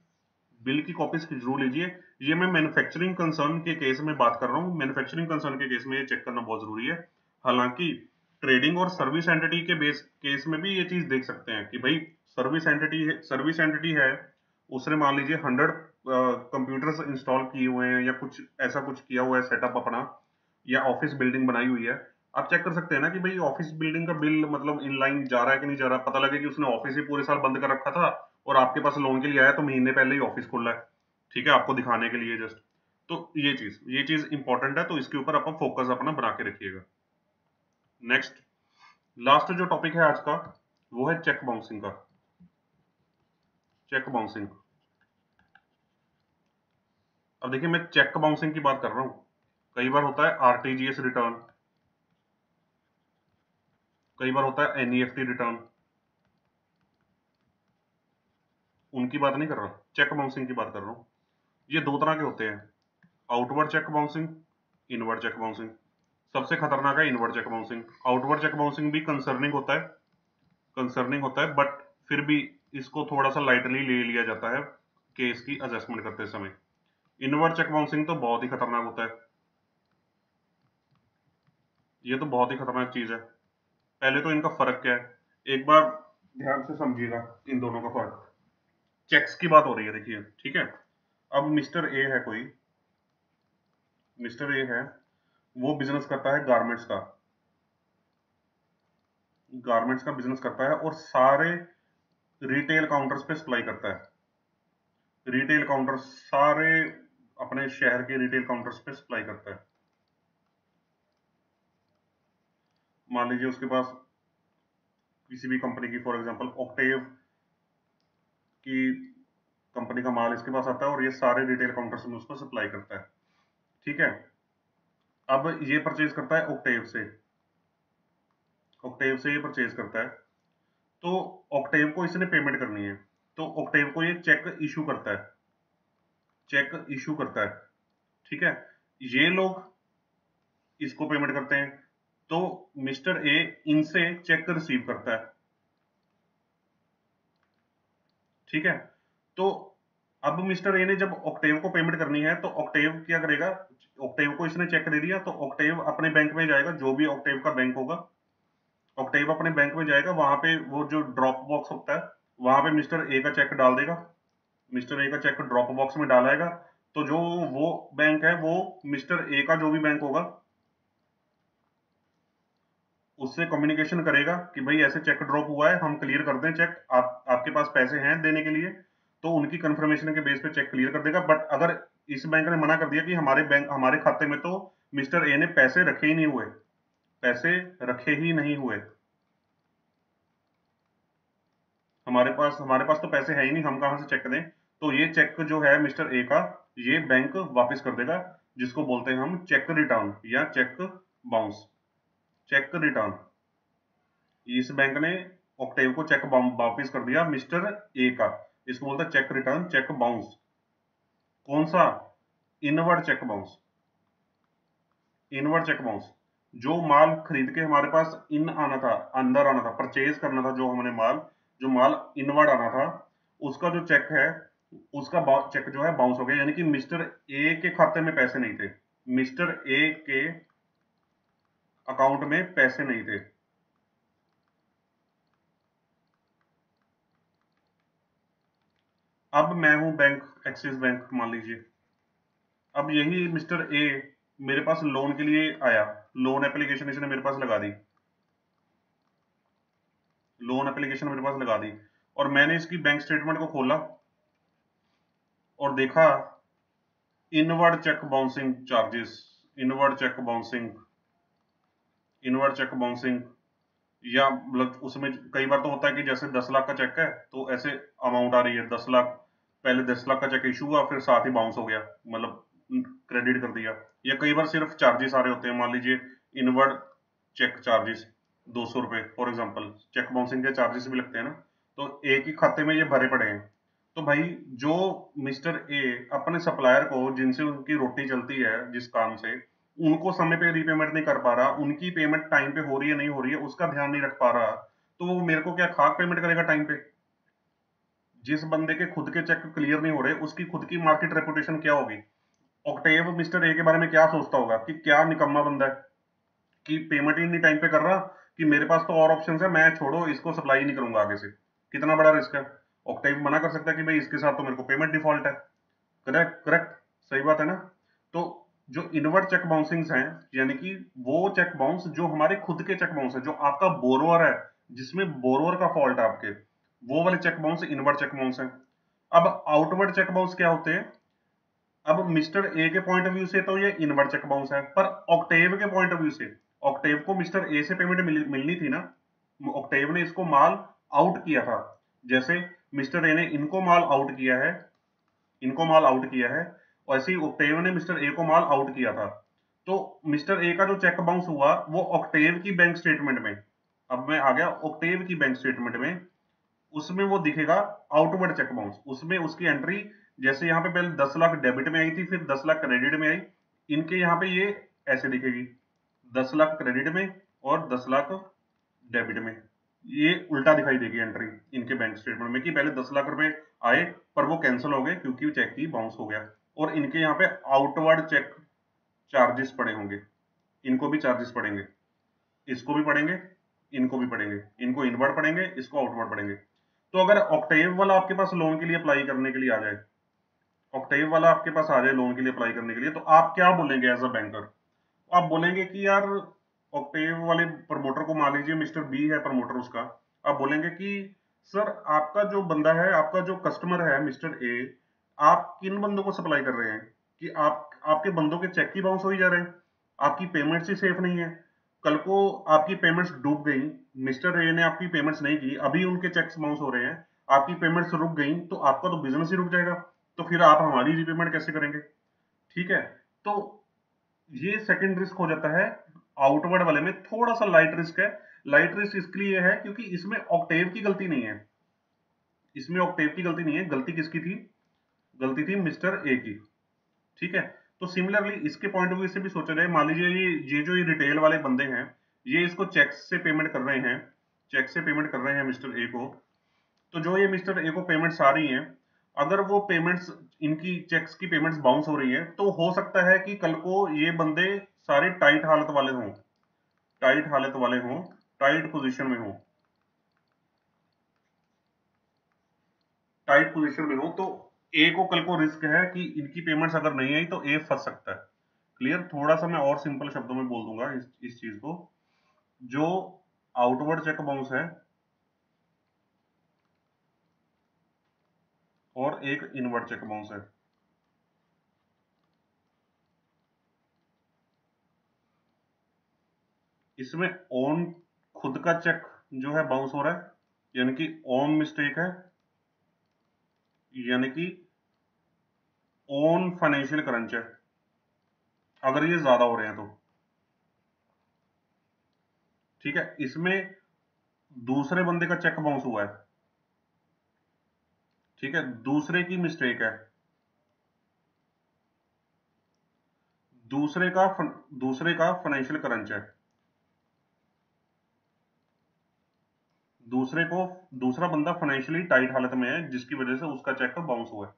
बिल की कॉपीज ज़रूर लीजिए। ये मैं मैन्युफैक्चरिंग कंसर्न के केस में बात कर रहा हूँ। मैन्युफैक्चरिंग कंसर्न के केस में ये चेक करना बहुत ज़रूरी है। हालाँकि ट्रेडिंग और सर्विस एंटिटी के बेस केस में भी ये चीज़ देख सकते हैं कि भाई सर्विस एंटिटी सर्विस एंटिटी है, उसने मान लीजिए हंड्रेड कंप्यूटर्स इंस्टॉल किए हुए हैं या कुछ ऐसा कुछ किया हुआ है सेटअप अपना, या ऑफ़िस बिल्डिंग बनाई हुई है। आप चेक कर सकते हैं ना कि भाई ऑफ़िस बिल्डिंग का बिल मतलब इनलाइन जा रहा है कि नहीं जा रहा? पता लगे कि उसने ऑफ़िस ही पूरे साल बंद कर रखा था। और आपके पास लोन के लिए आया तो महीने पहले ही ऑफ़िस खोला है। ठीक है, आपको दिखाने के लिए जस्ट तो ये चीज़ ये चीज़ इंपॉर्टेंट है तो इसके ऊपर आप फोकस अपना बना के रखिएगा। नेक्स्ट लास्ट जो टॉपिक है आज का, वो है चेक बाउंसिंग का। चेक बाउंसिंग अब देखिए, मैं चेक बाउंसिंग की बात कर रहा हूँ। कई बार होता है आरटीजीएस रिटर्न कई बार होता है एनईएफटी रिटर्न उनकी बात नहीं कर रहा चेक बाउंसिंग की बात कर रहा हूँ। ये दो तरह के होते हैं। Outward cheque bouncing inward cheque bouncing सबसे खतरनाक है inward cheque bouncing outward cheque bouncing भी कंसर्निंग होता है कंसर्निंग होता है बट फिर भी इसको थोड़ा सा लाइटली ले लिया जाता है केस की असेसमेंट करते समय। इनवर्ड चेक बाउंसिंग तो बहुत ही खतरनाक होता है। ये तो बहुत ही खतरनाक चीज़ है। पहले तो इनका फ़र्क क्या है? एक बार ध्यान से समझिएगा इन दोनों का फ़र्क। चेक्स की बात हो रही है, देखिए, ठीक है? अब मिस्टर ए है कोई। मिस्टर ए है, वो बिज़नेस करता है गारमेंट्स का। गारमेंट्स का बिज़नेस करता है और सारे रिटेल काउंटर्स पे सप्लाई करता है। रिटेल काउंटर सारे अपने शहर के रिटेल काउंटर्स पे सप्लाई करता है। मान लीजिए उसके पास किसी भी कंपनी की फॉर एग्जांपल ऑक्टेव की कंपनी का माल इसके पास आता है और ये सारे रिटेल काउंटर्स में उसको सप्लाई करता है। ठीक है? अब ये परचेज करता है ऑक्टेव से। ऑक्टेव से ये परचेज करता है। तो ऑक्टेव को इसने पेमेंट करनी है। तो ऑक्टेव को ये चेक इशू करता है। चेक इशू करता है। ठीक है? ये लोग इसको पेमेंट करते हैं। तो मिस्टर ए इनसे चेक रिसीव करता है। ठीक है? तो अब मिस्टर ए ने जब ऑक्टेव को पेमेंट करनी है तो ऑक्टेव क्या करेगा? ऑक्टेव को इसने चेक दे दिया तो ऑक्टेव अपने बैंक में जाएगा, जो भी ऑक्टेव का बैंक होगा। ऑक्टेव अपने बैंक में जाएगा, वहाँ पे वो जो ड्रॉप बॉक्स होता है, वहाँ पे मिस्टर ए का चेक डाल देगा। मिस्टर ए का चेक ड्रॉप बॉक्स में डालाएगा तो जो वो बैंक है, वो मिस्टर ए का जो भी बैंक होगा उससे कम्युनिकेशन करेगा कि भाई ऐसे चेक ड्रॉप हुआ है, हम क्लियर कर दें चेक आप, आपके पास पैसे हैं देने के लिए तो उनकी कंफर्मेशन के बेस पे चेक क्लियर कर देगा। बट अगर इस बैंक ने मना कर दिया कि हमारे बैंक हमारे खाते में तो मिस्टर ए ने पैसे रखे ही नहीं हुए। पैसे रखे ही नहीं हुए। हमारे पास हमारे पास तो पैसे है ही नहीं, हम कहा से चेक दें? तो ये चेक जो है मिस्टर ए का, ये बैंक वापस कर देगा, जिसको बोलते हैं हम चेक रिटर्न या चेक बाउंस चेक रिटर्न इस बैंक ने ऑक्टेव को चेक वापस कर दिया मिस्टर ए का। इसको बोलते हैं चेक रिटर्न चेक बाउंस कौन सा? Inward cheque bounce inward cheque bounce जो माल खरीद के हमारे पास इन आना था, अंदर आना था परचेज करना था जो हमने माल, जो माल इनवर्ड आना था, उसका जो चेक है, उसका चेक जो है बाउंस हो गया। यानी कि मिस्टर ए के खाते में पैसे नहीं थे। मिस्टर ए के अकाउंट में पैसे नहीं थे। अब मैं हूँ बैंक, एक्सिस बैंक, मान लीजिए। अब यही मिस्टर ए मेरे पास लोन के लिए आया। लोन एप्लीकेशन इसने मेरे पास लगा दी। लोन एप्लीकेशन मेरे पास लगा दी। और मैंने इसकी बैंक स्टेटमेंट को खोला और देखा inward cheque bouncing charges inward cheque bouncing inward cheque bouncing या मतलब उसमें कई बार तो होता है कि जैसे दस लाख का चेक है तो ऐसे अमाउंट आ रही है, दस लाख, पहले दस लाख का चेक इशू हुआ, फिर साथ ही बाउंस हो गया मतलब क्रेडिट कर दिया। या कई बार सिर्फ़ चार्जेस आ रहे होते हैं, मान लीजिए इनवर्ड चेक चार्जेस दो सौ रुपए फॉर एग्ज़ाम्पल चेक बाउंसिंग के चार्जेस भी लगते हैं ना तो एक ही खाते में ये भरे पड़े हैं। तो भाई, जो मिस्टर ए, अपने सप्लायर को, जिनसे उनकी रोटी चलती है, जिस काम से उनको समय पे रीपेमेंट नहीं कर पा रहा, उनकी पेमेंट टाइम पे हो रही है, नहीं हो रही है, उसका ध्यान नहीं रख पा रहा तो वो मेरे को क्या खाक पेमेंट करेगा टाइम पे? जिस बंदे के खुद के चेक क्लियर नहीं हो रहे, उसकी खुद की मार्केट रेपुटेशन क्या होगी? ऑक्टेव मिस्टर ए के बारे में क्या सोचता होगा कि क्या निकम्मा बंदा है? कि पेमेंट ही नहीं टाइम पे कर रहा, कि मेरे पास तो और ऑप्शन है, मैं छोड़ो, इसको सप्लाई नहीं करूँगा आगे से। कितना बड़ा रिस्क है? ऑक्टेव मना कर सकता है कि भाई इसके साथ तो मेरे को पेमेंट डिफ़ॉल्ट है। करेक्ट करेक्ट सही बात है ना? तो जो इनवर्ट चेक बाउंसिंग्स हैं यानी कि वो चेक बाउंस जो हमारे खुद के चेक बाउंस है जो आपका बोरोवर है जिसमें बोरोवर का फॉल्ट है आपके वो वाले cheque bounce inward cheque bounce है। अब आउटवर्ड चेक बाउंस क्या होते हैं? अब मिस्टर ए के पॉइंट ऑफ़ व्यू से तो ये इनवर्ट चेक बाउंस है पर ऑक्टेव के पॉइंट ऑफ़ व्यू से ऑक्टेव को मिस्टर ए से पेमेंट मिल, मिलनी थी ना ऑक्टेव ने इसको माल आउट किया था। जैसे मिस्टर ए ने इनको माल आउट किया है इनको माल आउट किया है वैसे ही ऑक्टेव ने मिस्टर ए को माल आउट किया था। तो मिस्टर ए का जो चेक बाउंस हुआ, वो ऑक्टेव की बैंक स्टेटमेंट में। अब मैं आ गया ऑक्टेव की बैंक स्टेटमेंट में। उसमें वो दिखेगा आउटवर्ड चेक बाउंस उसमें उसकी एंट्री जैसे यहाँ पे पहले दस लाख डेबिट में आई थी, फिर दस लाख क्रेडिट में आई। इनके यहाँ पे ये ऐसे दिखेगी। दस लाख क्रेडिट में और दस लाख डेबिट में। ये उल्टा दिखाई देगी एंट्री इनके बैंक स्टेटमेंट में कि पहले दस लाख रुपए आए, पर वो कैंसिल हो गए, क्योंकि चेक ही बाउंस हो गया। और इनके यहाँ पे आउटवर्ड चेक चार्जेस पड़े होंगे। इनको भी चार्जेस पड़ेंगे। इसको भी पड़ेंगे, इनको भी पड़ेंगे। इनको इनवर्ड पड़ेंगे, इसको आउटवर्ड पड़ेंगे। तो अगर ऑक्टेव वाला आपके पास लोन के लिए अप्लाई करने के लिए आ जाए ऑक्टेव वाला आपके पास आ जाए लोन के लिए अप्लाई करने के लिए तो आप क्या बोलेंगे एज अ बैंकर आप बोलेंगे कि यार ऑक्टेव वाले प्रमोटर को मान लीजिए मिस्टर बी है प्रमोटर उसका। आप बोलेंगे कि, सर, आपका जो बंदा है, आपका जो कस्टमर है मिस्टर ए आप किन बंदों को सप्लाई कर रहे हैं? कि आप, आपके बंदों के चेक की बाउंस हो ही जा रहे हैं। आपकी पेमेंट्स ही सेफ़ नहीं है। कल को आपकी पेमेंट्स डूब गई। मिस्टर ए ने आपकी पेमेंट्स नहीं की। अभी उनके चेक्स बाउंस हो रहे हैं। आपकी पेमेंट्स रुक गई तो आपका तो बिज़नेस ही रुक जाएगा। तो फिर आप हमारी रीपेमेंट कैसे करेंगे? ठीक है? तो ये सेकंड रिस्क हो जाता है। आउटवर्ड वाले में थोड़ा सा लाइट रिस्क है। लाइट रिस्क इसके लिए है क्योंकि इसमें ऑक्टेव की गलती नहीं है। इसमें ऑक्टेव की गलती नहीं है। गलती किसकी थी? गलती थी मिस्टर ए की। ठीक है? तो सिमिलरली इसके पॉइंट ऑफ़ व्यू से भी सोचा जाए, मान लीजिए ये ये जो ये रिटेल वाले बंदे हैं, ये इसको चेक से पेमेंट कर रहे हैं चेक से पेमेंट कर रहे हैं मिस्टर ए को तो जो ये मिस्टर ए को पेमेंट्स आ रही हैं, अगर वो पेमेंट्स इनकी चेक्स की पेमेंट्स बाउंस हो रही है तो हो सकता है कि कल को ये बंदे सारे टाइट हालत वाले हों टाइट हालत वाले हों टाइट पोजीशन में हो। टाइट पोजीशन में हो तो ए को कल को रिस्क है कि इनकी पेमेंट्स अगर नहीं आई तो ए फंस सकता है। क्लियर थोड़ा सा मैं और सिंपल शब्दों में बोल दूँगा इस, इस चीज़ को। जो आउटवर्ड चेक बाउंस है और एक इनवर्ड चेक बाउंस है। इसमें ऑन खुद का चेक जो है बाउंस हो रहा है यानी कि ओन मिस्टेक है यानी कि ओन फाइनेंशियल क्रंच है। अगर ये ज़्यादा हो रहे हैं तो। ठीक है, इसमें दूसरे बंदे का चेक बाउंस हुआ है। ठीक है, दूसरे की मिस्टेक है। दूसरे का दूसरे का फाइनेंशियल क्रंच है। दूसरे को, दूसरा बंदा फाइनेंशियली टाइट हालत में है, जिसकी वजह से उसका चेक बाउंस हुआ है।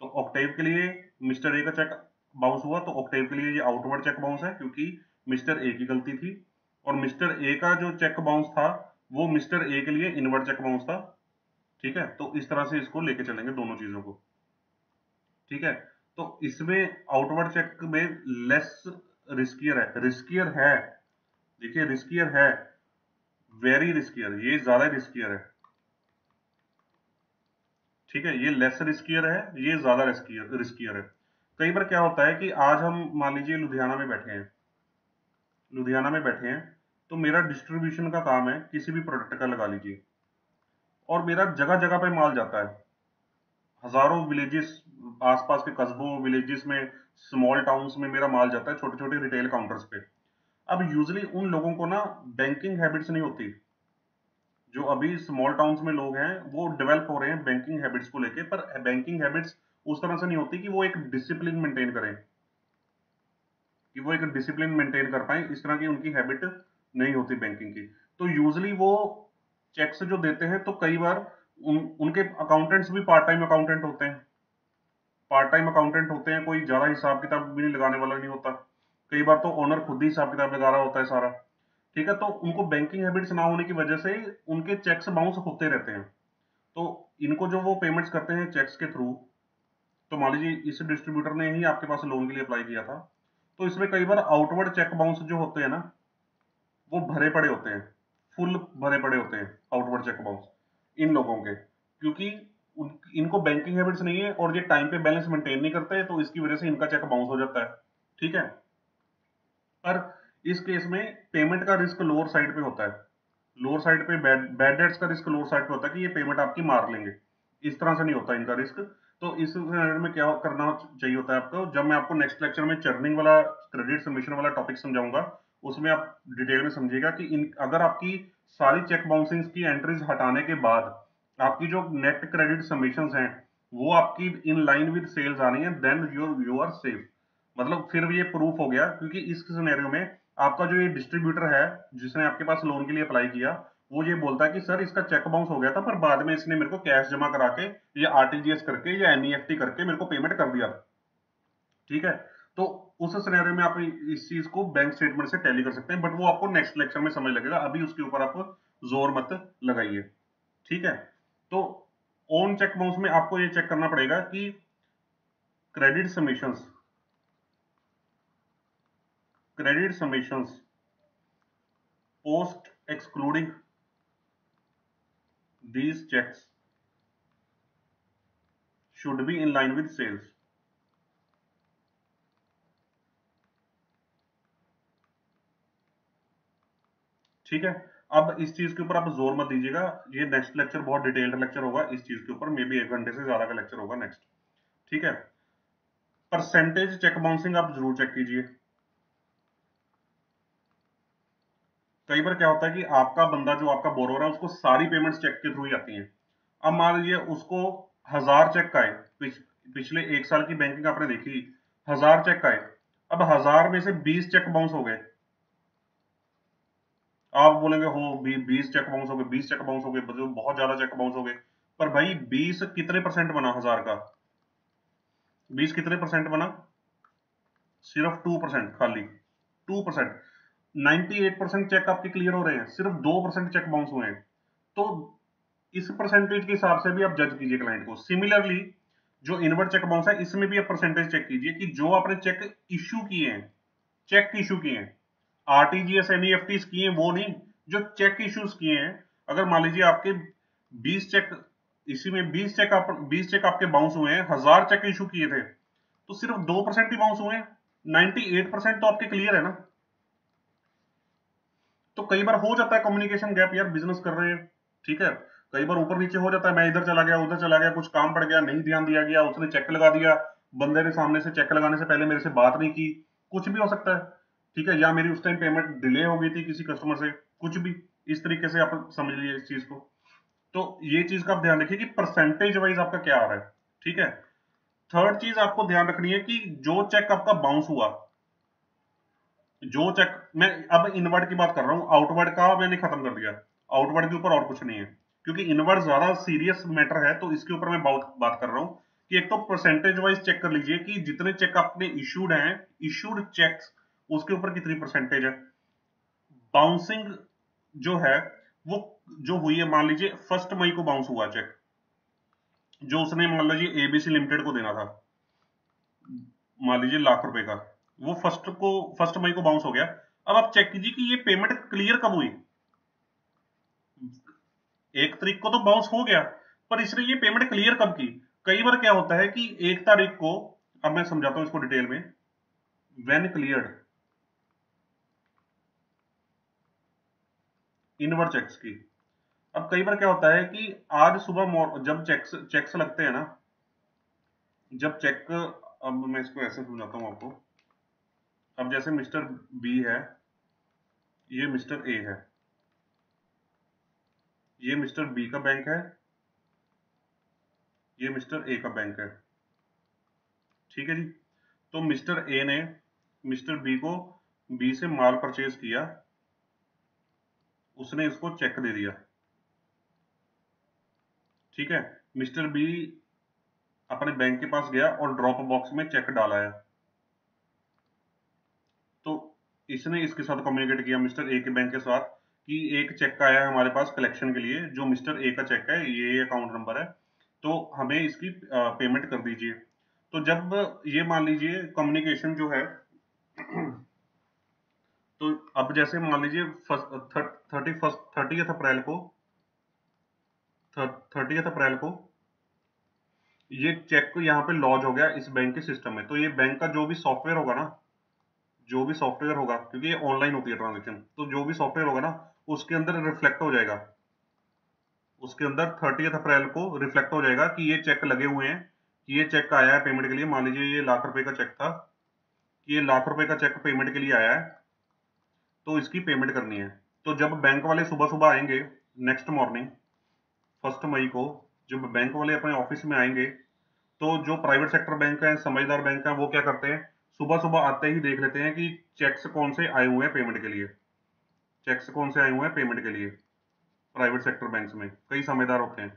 तो ऑक्टेव के लिए मिस्टर ए का चेक बाउंस हुआ तो ऑक्टेव के लिए ये आउटवर्ड चेक बाउंस है, क्योंकि मिस्टर ए की गलती थी। और मिस्टर ए का जो चेक बाउंस था, वो मिस्टर ए के लिए इनवर्ड चेक बाउंस था। ठीक है? तो इस तरह से इसको लेके चलेंगे दोनों चीज़ों को। ठीक है? तो इसमें आउटवर्ड चेक में लेस रिस्कियर है। रिस्कियर है। देखिए रिस्कियर है। वेरी रिस्कियर ये ज़्यादा रिस्कियर है। ठीक है, ये लेस रिस्कियर है, ये ज़्यादा रिस्कियर रिस्कियर है। कई बार क्या होता है कि आज हम मान लीजिए लुधियाना में बैठे हैं, लुधियाना में बैठे हैं तो मेरा डिस्ट्रीब्यूशन का काम है किसी भी प्रोडक्ट का लगा लीजिए, और मेरा जगह जगह पे माल जाता है। हज़ारों विलेजेस आसपास के कस्बों विलेजेस में स्मॉल टाउन्स में मेरा माल जाता है छोटे छोटे रिटेल काउंटर्स पे। अब यूजली उन लोगों को ना बैंकिंग हैबिट्स नहीं होती। जो अभी स्मॉल टाउन्स में लोग हैं वो डेवलप हो रहे हैं बैंकिंग हैबिट्स को लेके पर बैंकिंग हैबिट्स उस तरह से नहीं होती कि वो एक डिसिप्लिन मेंटेन करें। कि वो एक डिसिप्लिन मेंटेन कर पाए इस तरह की उनकी हैबिट नहीं होती बैंकिंग की। तो यूजली वो चेक्स जो देते हैं तो कई बार उन, उनके अकाउंटेंट्स भी पार्ट टाइम अकाउंटेंट होते हैं। पार्ट टाइम अकाउंटेंट होते हैं कोई ज़्यादा हिसाब किताब भी नहीं लगाने वाला नहीं होता। कई बार तो ओनर खुद ही हिसाब किताब लगा रहा होता है सारा। ठीक है तो उनको बैंकिंग हैबिट्स ना होने की वजह से उनके चेक्स बाउंस होते रहते हैं। तो इनको जो वो पेमेंट्स करते हैं चेक्स के थ्रू तो मान लीजिए इस डिस्ट्रीब्यूटर ने ही आपके पास लोन के लिए अप्लाई किया था तो इसमें कई बार आउटवर्ड चेक बाउंस जो होते हैं ना, वो भरे पड़े होते हैं फुल भरे पड़े होते हैं आउटवर्ड चेक बाउंस इन लोगों के। क्योंकि इनको बैंकिंग हैबिट्स नहीं है और ये टाइम पे बैलेंस मेंटेन नहीं करते तो इसकी वजह से इनका चेक बाउंस हो जाता है। ठीक है? पर इस केस में पेमेंट का रिस्क लोअर साइड पे होता है। लोअर साइड पे बैड डेट्स का रिस्क लोअर साइड पे होता है कि ये पेमेंट आपकी मार लेंगे। इस तरह से नहीं होता इनका रिस्क तो इस में क्या करना चाहिए होता है आपको? जब मैं आपको नेक्स्ट लेक्चर में चर्निंग वाला क्रेडिट सबमिशन वाला टॉपिक समझाऊँगा, उसमें आप डिटेल में समझिएगा कि इन, अगर आपकी सारी चेक बाउंसिंग की एंट्रीज हटाने के बाद आपकी जो नेट क्रेडिट सबमिशन हैं, वो आपकी इन लाइन विद सेल्स आ रही है then you you are safe मतलब फिर ये प्रूफ हो गया, क्योंकि इस सिनेरियो में आपका जो ये डिस्ट्रीब्यूटर है, जिसने आपके पास लोन के लिए अप्लाई किया, वो ये बोलता है कि, सर, इसका चेक बाउंस हो गया था, पर बाद में इसने मेरे को कैश जमा करा के, या आरटीजीएस करके, या एनईएफटी e करके मेरे को पेमेंट कर दिया। ठीक है? तो उस सिनेरियो में आप इस चीज़ को बैंक स्टेटमेंट से टैली कर सकते हैं बट वो आपको नेक्स्ट लेक्चर में समझ लगेगा। अभी उसके ऊपर आप ज़ोर मत लगाइए। ठीक है? तो ऑन चेक बाउंस में आपको ये चेक करना पड़ेगा कि credit submissions credit submissions post excluding these checks should be in line with sales. ठीक है? अब इस चीज़ के ऊपर आप ज़ोर मत दीजिएगा। ये नेक्स्ट लेक्चर बहुत डिटेल्ड लेक्चर होगा। इस चीज़ के ऊपर मे बी एक घंटे से ज़्यादा का लेक्चर होगा नेक्स्ट ठीक है? परसेंटेज चेक बाउंसिंग आप ज़रूर चेक कीजिए। कई बार क्या होता है कि आपका बंदा जो आपका बोरोवर है उसको सारी पेमेंट्स चेक के थ्रू ही आती हैं। अब मान लीजिए उसको हज़ार चेक आए पिछ, पिछले एक साल की बैंकिंग आपने देखी हज़ार चेक आए अब हज़ार में से बीस चेक बाउंस हो गए। आप बोलेंगे हो बीस चेक बाउंस हो गए बीस चेक बाउंस हो गए बहुत ज़्यादा चेक बाउंस हो गए। पर भाई बीस कितने परसेंट बना हज़ार का? बीस कितने परसेंट बना? सिर्फ़ टू परसेंट खाली। टू परसेंट 98 परसेंट चेक आपके क्लियर हो रहे हैं, सिर्फ़ दो परसेंट चेक बाउंस हुए हैं। तो इस परसेंटेज के हिसाब से भी आप जज कीजिए क्लाइंट को। सिमिलरली जो इनवर्ट चेक बाउंस है, इसमें भी आप परसेंटेज चेक कीजिए कि जो आपने चेक इश्यू किए हैं चेक इश्यू किए हैं आरटीजीएस एनईएफटी किए हैं, वो नहीं, जो चेक इश्यूज़ किए हैं, अगर मान लीजिए आपके 20 चेक इसी में 20 चेक 20 चेक आपके बाउंस हुए हैं, हज़ार चेक इशू किए थे तो सिर्फ़ दो परसेंट ही बाउंस हुए हैं। 98 परसेंट तो आपके क्लियर है ना। तो कई बार हो जाता है कम्युनिकेशन गैप यार बिज़नेस कर रहे हैं, ठीक है? कई बार ऊपर नीचे हो जाता है, मैं इधर चला गया, उधर चला गया, कुछ काम पड़ गया, नहीं ध्यान दिया गया, उसने चेक लगा दिया, बंदे ने सामने से चेक लगाने से पहले मेरे से बात नहीं की, कुछ भी हो सकता है, ठीक है? या मेरी उस टाइम पेमेंट डिले हो गई थी किसी कस्टमर से, कुछ भी, इस तरीके से आप समझ लीजिए इस चीज़ को। तो ये चीज़ का आप ध्यान रखिए कि परसेंटेज वाइज आपका क्या आ रहा है, ठीक है? थर्ड चीज़ आपको ध्यान रखनी है कि जो चेक आपका बाउंस हुआ जो चेक मैं अब इनवर्ड की बात कर रहा हूँ आउटवर्ड का मैंने खत्म कर दिया। आउटवर्ड के ऊपर और कुछ नहीं है। क्योंकि इनवर्ड ज़्यादा सीरियस मैटर है तो इसके ऊपर मैं बहुत बात कर रहा हूँ कि एक तो परसेंटेज वाइज चेक कर लीजिए कि जितने चेक आपने इश्यूड हैं इश्यूड चेक्स उसके ऊपर कितनी परसेंटेज है। बाउंसिंग जो है, वो जो हुई है, मान लीजिए फ़र्स्ट मई को बाउंस हुआ चेक जो उसने मान लीजिए एबीसी लिमिटेड को देना था, मान लीजिए लाख रुपए का। वो फ़र्स्ट को फ़र्स्ट मई को बाउंस हो गया। अब आप चेक कीजिए कि ये पेमेंट क्लियर कब हुई? एक तारीख को तो बाउंस हो गया, पर इसने ये पेमेंट क्लियर कब की? कई बार क्या होता है कि एक तारीख को, अब मैं समझाता हूँ इसको डिटेल में वेन क्लियर्ड इनवर्ड चेक्स की। अब कई बार क्या होता है कि आज सुबह जब चेक्स चेक्स लगते हैं ना, जब चेक अब मैं इसको ऐसे समझाता हूँ आपको। अब जैसे मिस्टर बी है, ये मिस्टर ए है। ये मिस्टर बी का बैंक है, ये मिस्टर ए का बैंक है। ठीक है जी? तो मिस्टर ए ने मिस्टर बी को बी से माल परचेज किया, उसने इसको चेक दे दिया। ठीक है? मिस्टर बी अपने बैंक के पास गया और ड्रॉप बॉक्स में चेक डालाया तो इसने इसके साथ कम्युनिकेट किया मिस्टर ए के बैंक के साथ कि एक चेक आया है हमारे पास कलेक्शन के लिए, जो मिस्टर ए का चेक है, ये अकाउंट नंबर है तो हमें इसकी पेमेंट कर दीजिए। तो जब ये मान लीजिए कम्युनिकेशन जो है तो अब जैसे मान लीजिए थर्टी फ़र्स्ट थर्टी अप्रैल को थर्टी अप्रैल को, ये चेक यहाँ पे लॉन्च हो गया इस बैंक के सिस्टम में। तो ये बैंक का जो भी सॉफ्टवेयर होगा ना जो भी सॉफ्टवेयर होगा, क्योंकि ये ऑनलाइन होती है ट्रांजेक्शन तो जो भी सॉफ्टवेयर होगा ना, उसके अंदर रिफ्लेक्ट हो जाएगा। उसके अंदर थर्टी अप्रैल को रिफ्लेक्ट हो जाएगा कि ये चेक लगे हुए हैं, कि ये चेक आया है पेमेंट के लिए। मान लीजिए ये लाख रुपए का चेक था, कि ये लाख रुपए का चेक पेमेंट के लिए आया है तो इसकी पेमेंट करनी है। तो जब बैंक वाले सुबह सुबह आएँगे नेक्स्ट मॉर्निंग फ़र्स्ट मई को, जब बैंक वाले अपने ऑफ़िस में आएँगे तो जो प्राइवेट सेक्टर बैंक है, समझदार बैंक है, वो क्या करते हैं? सुबह सुबह आते ही देख लेते हैं कि चेक्स कौन से आए हुए हैं पेमेंट के लिए। चेक्स कौन से आए हुए हैं पेमेंट के लिए प्राइवेट सेक्टर बैंक में। कई समझदार होते हैं।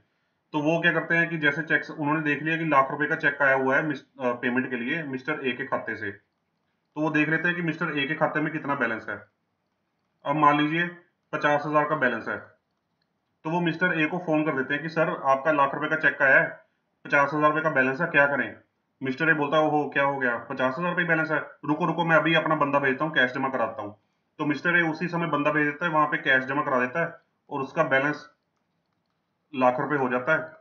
तो वो क्या करते हैं कि जैसे चेक्स उन्होंने देख लिया कि लाख रुपए का चेक आया हुआ है पेमेंट के लिए मिस्टर ए के खाते से। तो वो देख लेते हैं कि मिस्टर ए के खाते में कितना बैलेंस है। अब मान लीजिए पचास हज़ार का बैलेंस है। तो वो मिस्टर ए को फ़ोन कर देते हैं कि, सर, आपका लाख रुपए का चेक आया है, पचास हज़ार रुपए का बैलेंस है, क्या करें? मिस्टर ए बोलता है क्या हो गया? पचास हज़ार रुपये बैलेंस है। रुको रुको, मैं अभी अपना बंदा भेजता हूँ कैश जमा कराता हूँ। तो मिस्टर ए उसी समय बंदा भेज देता है, वहाँ पे कैश जमा करा देता है और उसका बैलेंस लाख रुपए हो जाता है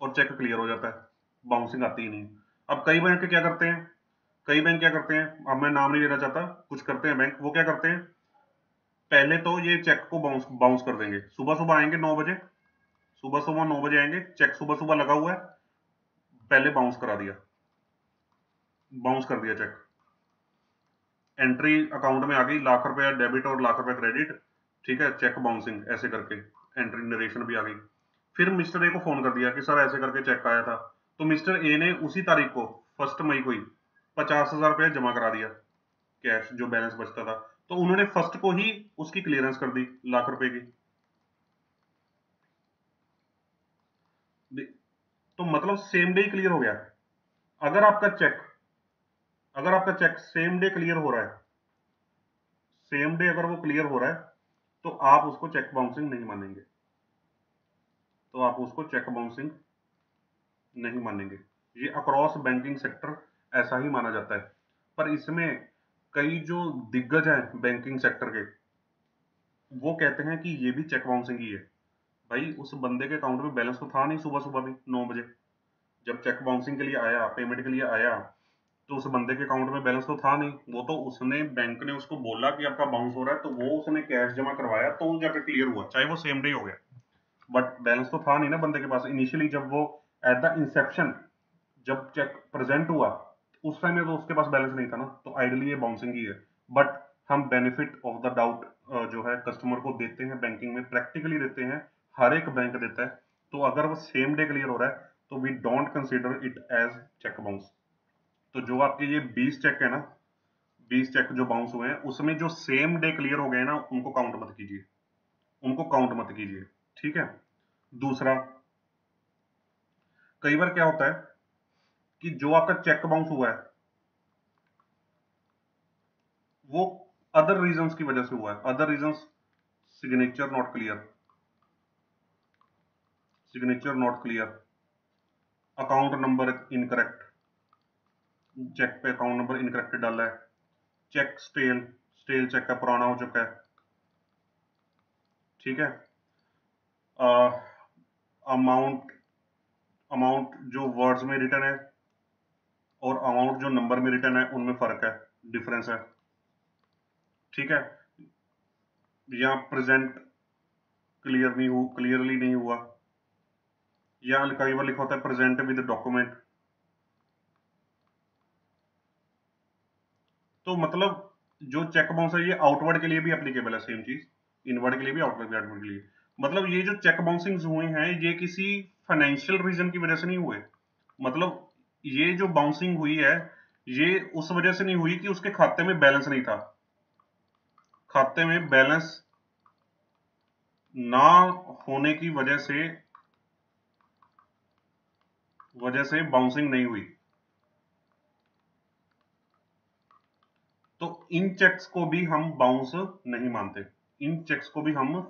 और चेक क्लियर हो जाता है। बाउंसिंग आती ही नहीं। अब कई बैंक क्या करते हैं? कई बैंक क्या करते हैं? अब मैं नाम नहीं लेना चाहता, कुछ करते हैं बैंक वो क्या करते हैं? पहले तो ये चेक को बाउंस बाउंस कर देंगे। सुबह सुबह आएँगे नौ बजे। सुबह सुबह नौ बजे आएँगे। चेक सुबह सुबह लगा हुआ है। पहले बाउंस करा दिया। बाउंस कर दिया चेक एंट्री अकाउंट में आ गई, लाख रुपया डेबिट और लाख रुपया क्रेडिट ठीक है चेक बाउंसिंग ऐसे करके। एंट्री नरेशन भी आ गई। फिर मिस्टर ए को फ़ोन कर दिया कि, सर, ऐसे करके चेक आया था। तो मिस्टर ए ने उसी तारीख को फ़र्स्ट मई को ही, पचास हज़ार रुपया जमा करा दिया कैश जो बैलेंस बचता था। तो उन्होंने फ़र्स्ट को ही उसकी क्लियरेंस कर दी, लाख रुपए की। तो मतलब सेम डे क्लियर हो गया। अगर आपका चेक अगर आपका चेक सेम डे क्लियर हो रहा है सेम डे अगर वो क्लियर हो रहा है तो आप उसको चेक बाउंसिंग नहीं मानेंगे। तो आप उसको चेक बाउंसिंग नहीं मानेंगे। ये अक्रॉस बैंकिंग सेक्टर ऐसा ही माना जाता है। पर इसमें कई जो दिग्गज हैं बैंकिंग सेक्टर के, वो कहते हैं कि ये भी चेक बाउंसिंग ही है। भाई, उस बंदे के अकाउंट में बैलेंस तो था नहीं सुबह सुबह भी, नौ बजे। जब चेक बाउंसिंग के लिए आया पेमेंट के लिए आया तो उस बंदे के अकाउंट में बैलेंस तो था नहीं। वो तो उसने बैंक ने उसको बोला कि आपका बाउंस हो रहा है तो वो उसने कैश जमा करवाया तो जाकर क्लियर हुआ, चाहे वो सेम डे हो गया। बट बैलेंस तो था नहीं ना बंदे के पास। इनिशियली जब वो एट द इंसेप्शन जब चेक प्रेजेंट हुआ, उस टाइम में तो उसके पास बैलेंस नहीं था ना तो आइडली ये बाउंसिंग ही है। बट हम बेनिफिट ऑफ़ द डाउट जो है कस्टमर को देते हैं बैंकिंग में प्रैक्टिकली देते हैं हर एक बैंक देता है तो अगर वो सेम डे क्लियर हो रहा है तो we don't consider it as cheque bounce तो जो आपके ये 20 चेक है ना 20 चेक जो बाउंस हुए हैं, उसमें जो सेम डे क्लियर हो गए ना, उनको काउंट मत कीजिए। उनको काउंट मत कीजिए, ठीक है? दूसरा, कई बार क्या होता है कि जो आपका चेक बाउंस हुआ है, वो अदर रीजंस की वजह से हुआ है other reasons signature not clear signature not clear account number incorrect cheque पे अकाउंट नंबर इनकरेक्ट डाला है. चेक स्टेल स्टेल चेक का पुराना हो चुका है. ठीक है? अमाउंट अमाउंट जो वर्ड्स में रिटर्न है और अमाउंट जो नंबर में रिटर्न है, उनमें फ़र्क है डिफरेंस है. ठीक है? या प्रेजेंट क्लियर नहीं हो क्लियरली नहीं हुआ. या कई बार लिखा होता है प्रेजेंट विद डॉक्यूमेंट तो मतलब जो चेक बाउंस है, ये आउटवर्ड के लिए भी एप्लीकेबल है सेम चीज़। इनवर्ड के लिए भी आउटवर्ड आउटवर्ड के लिए। मतलब ये जो चेक बाउंसिंग हुए हैं, ये किसी फाइनेंशियल रीजन की वजह से नहीं हुए। मतलब ये जो बाउंसिंग हुई है, ये उस वजह से नहीं हुई कि उसके खाते में बैलेंस नहीं था। खाते में बैलेंस ना होने की वजह से वजह से बाउंसिंग नहीं हुई। तो इन चेक्स को भी हम बाउंस नहीं मानते। इन चेक्स को भी हम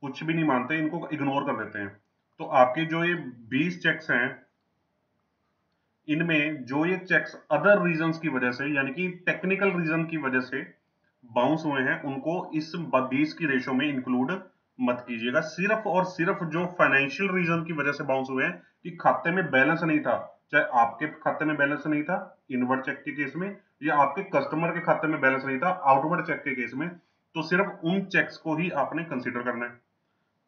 कुछ भी नहीं मानते, इनको इग्नोर कर देते हैं। तो आपके जो ये 20 चेक्स हैं, इनमें जो ये चेक्स अदर रीजंस की वजह से, यानी कि टेक्निकल रीजन की वजह से बाउंस हुए हैं, उनको इस 20 की रेशो में इंक्लूड मत कीजिएगा। सिर्फ़ और सिर्फ़ जो फाइनेंशियल रीजन की वजह से बाउंस हुए हैं कि खाते में बैलेंस नहीं था, चाहे आपके खाते में बैलेंस नहीं था इनवर्ड चेक के केस में, या आपके कस्टमर के खाते में बैलेंस नहीं था आउटवर्ड चेक के केस में तो सिर्फ़ उन चेक्स को ही आपने कंसिडर करना है।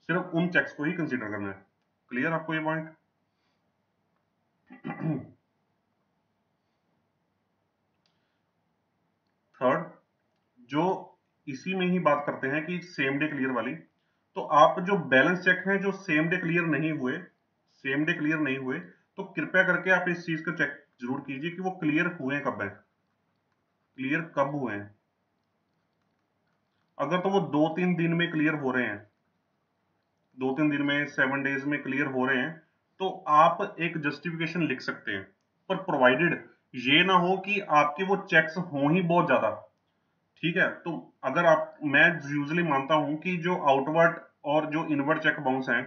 सिर्फ़ उन चेक्स को ही कंसिडर करना है। क्लियर आपको ये पॉइंट थर्ड जो इसी में ही बात करते हैं कि सेम डे क्लियर वाली तो आप जो बैलेंस चेक हैं, जो सेम डे क्लियर नहीं हुए सेम डे क्लियर नहीं हुए तो कृपया करके आप इस चीज़ को चेक ज़रूर कीजिए कि वो क्लियर हुए कब है। क्लियर कब हुए हैं? अगर तो वो दो तीन दिन में क्लियर हो रहे हैं दो तीन दिन में सेवन डेज़ में क्लियर हो रहे हैं तो आप एक जस्टिफिकेशन लिख सकते हैं। पर प्रोवाइडेड ये ना हो कि आपके वो चेक्स हो ही बहुत ज़्यादा। ठीक है? तो अगर आप, मैं यूजली मानता हूँ कि जो आउटवर्ड और जो इनवर्ड चेक बाउंस है,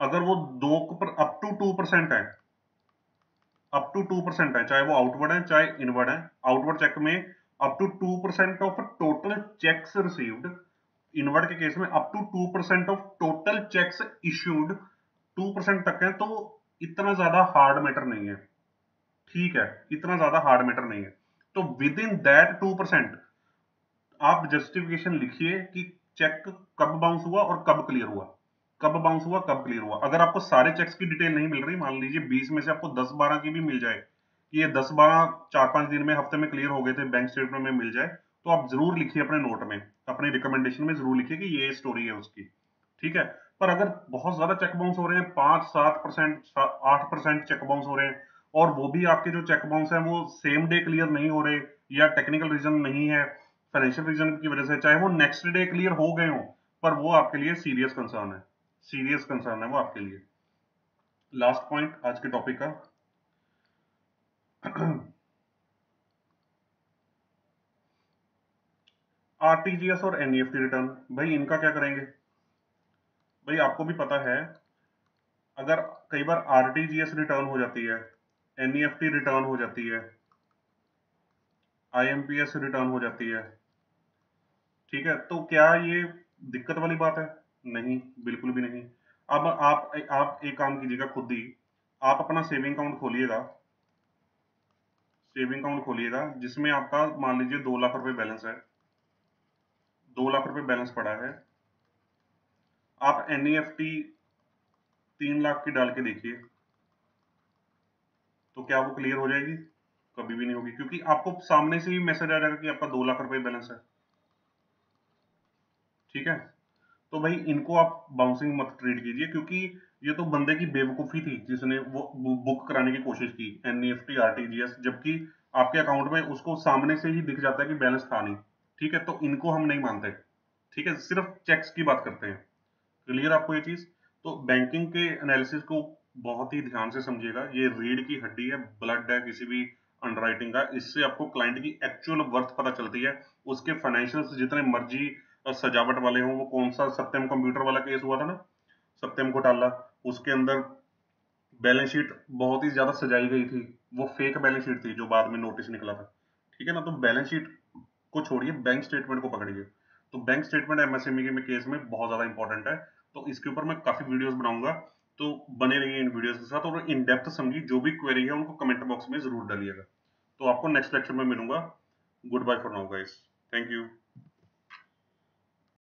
अगर वो दो अप टू टू परसेंट है अप टू टू परसेंट है, चाहे वो आउटवर्ड है, चाहे इनवर्ड है आउटवर्ड चेक में up to two percent of total cheques received inward के केस में up to two percent of total cheques issued two percent तक है तो इतना ज़्यादा हार्ड मैटर नहीं है। ठीक है? इतना ज़्यादा हार्ड मैटर नहीं है। तो within that two percent आप जस्टिफिकेशन लिखिए कि चेक कब बाउंस हुआ और कब क्लियर हुआ। कब बाउंस हुआ, कब क्लियर हुआ। अगर आपको सारे चेक्स की डिटेल नहीं मिल रही, मान लीजिए 20 में से आपको 10-12 की भी मिल जाए, कि ये 10-12 चार पाँच दिन में, हफ़्ते में क्लियर हो गए थे बैंक स्टेटमेंट में मिल जाए तो आप ज़रूर लिखिए अपने नोट में, अपने रिकमेंडेशन में ज़रूर लिखिए कि ये स्टोरी है उसकी। ठीक है? पर अगर बहुत ज़्यादा चेक बाउंस हो रहे हैं, पाँच सात परसेंट आठ परसेंट चेक बाउंस हो रहे हैं और वो भी आपके जो चेक बाउंस है, वो सेम डे क्लियर नहीं हो रहे या टेक्निकल रीजन नहीं है फाइनेंशियल रीजन की वजह से, चाहे वो नेक्स्ट डे क्लियर हो गए हो, पर वो आपके लिए सीरियस कंसर्न है। सीरियस कंसर्न है वो आपके लिए। लास्ट पॉइंट आज के टॉपिक का। आरटीजीएस और एनईएफटी रिटर्न भाई इनका क्या करेंगे? भाई आपको भी पता है, अगर कई बार आरटीजीएस रिटर्न हो जाती है एनईएफटी रिटर्न हो जाती है। आईएमपीएस रिटर्न हो जाती है। ठीक है तो क्या ये दिक्कत वाली बात है? नहीं, बिल्कुल भी नहीं। अब आप आप एक काम कीजिएगा खुद ही। आप अपना सेविंग अकाउंट खोलिएगा। सेविंग अकाउंट खोलिएगा, जिसमें आपका मान लीजिए दो लाख रुपए बैलेंस है। दो लाख रुपए बैलेंस पड़ा है। आप एनईएफटी तीन लाख की डाल के देखिए। तो क्या वो क्लियर हो जाएगी? कभी भी नहीं होगी, क्योंकि आपको सामने से ही मैसेज आ जाएगा कि आपका दो लाख रुपए बैलेंस है। ठीक है? तो भाई इनको आप बाउंसिंग मत ट्रीट कीजिए, क्योंकि ये तो बंदे की बेवकूफ़ी थी जिसने वो बुक कराने की कोशिश की एनईएफटी आरटीजीएस जबकि आपके अकाउंट में उसको सामने से ही दिख जाता है कि बैलेंस था नहीं। ठीक है? तो इनको हम नहीं मानते। ठीक है? सिर्फ़ चेक्स की बात करते हैं। क्लियर आपको ये चीज़? तो बैंकिंग के एनालिसिस को बहुत ही ध्यान से समझिएगा, ये रीढ़ की हड्डी है ब्लड है किसी भी अंडरराइटिंग का, इससे आपको क्लाइंट की एक्चुअल वर्थ पता चलती है, उसके फाइनेंशियल जितने मर्ज़ी सजावट वाले हों, वो कौन सा सत्यम कंप्यूटर वाला केस हुआ था ना, सत्यम घोटाला, उसके अंदर बैलेंस शीट बहुत ही ज़्यादा सजाई गई थी, वो फेक बैलेंस शीट थी जो बाद में नोटिस निकला था, ठीक है ना तो बैलेंस शीट को छोड़िए बैंक स्टेटमेंट को पकड़िए तो बैंक स्टेटमेंट एमएसएमई के केस में बहुत ज़्यादा इंपॉर्टेंट है तो इसके ऊपर मैं काफ़ी वीडियोस बनाऊँगा तो बने रहिए इन वीडियोस के साथ और इन डेप्थ समझिए, जो भी क्वेरी है उनको कमेंट बॉक्स में ज़रूर डालिएगा। तो आपको नेक्स्ट लेक्चर में मिलूँगा। Good bye for now guys thank you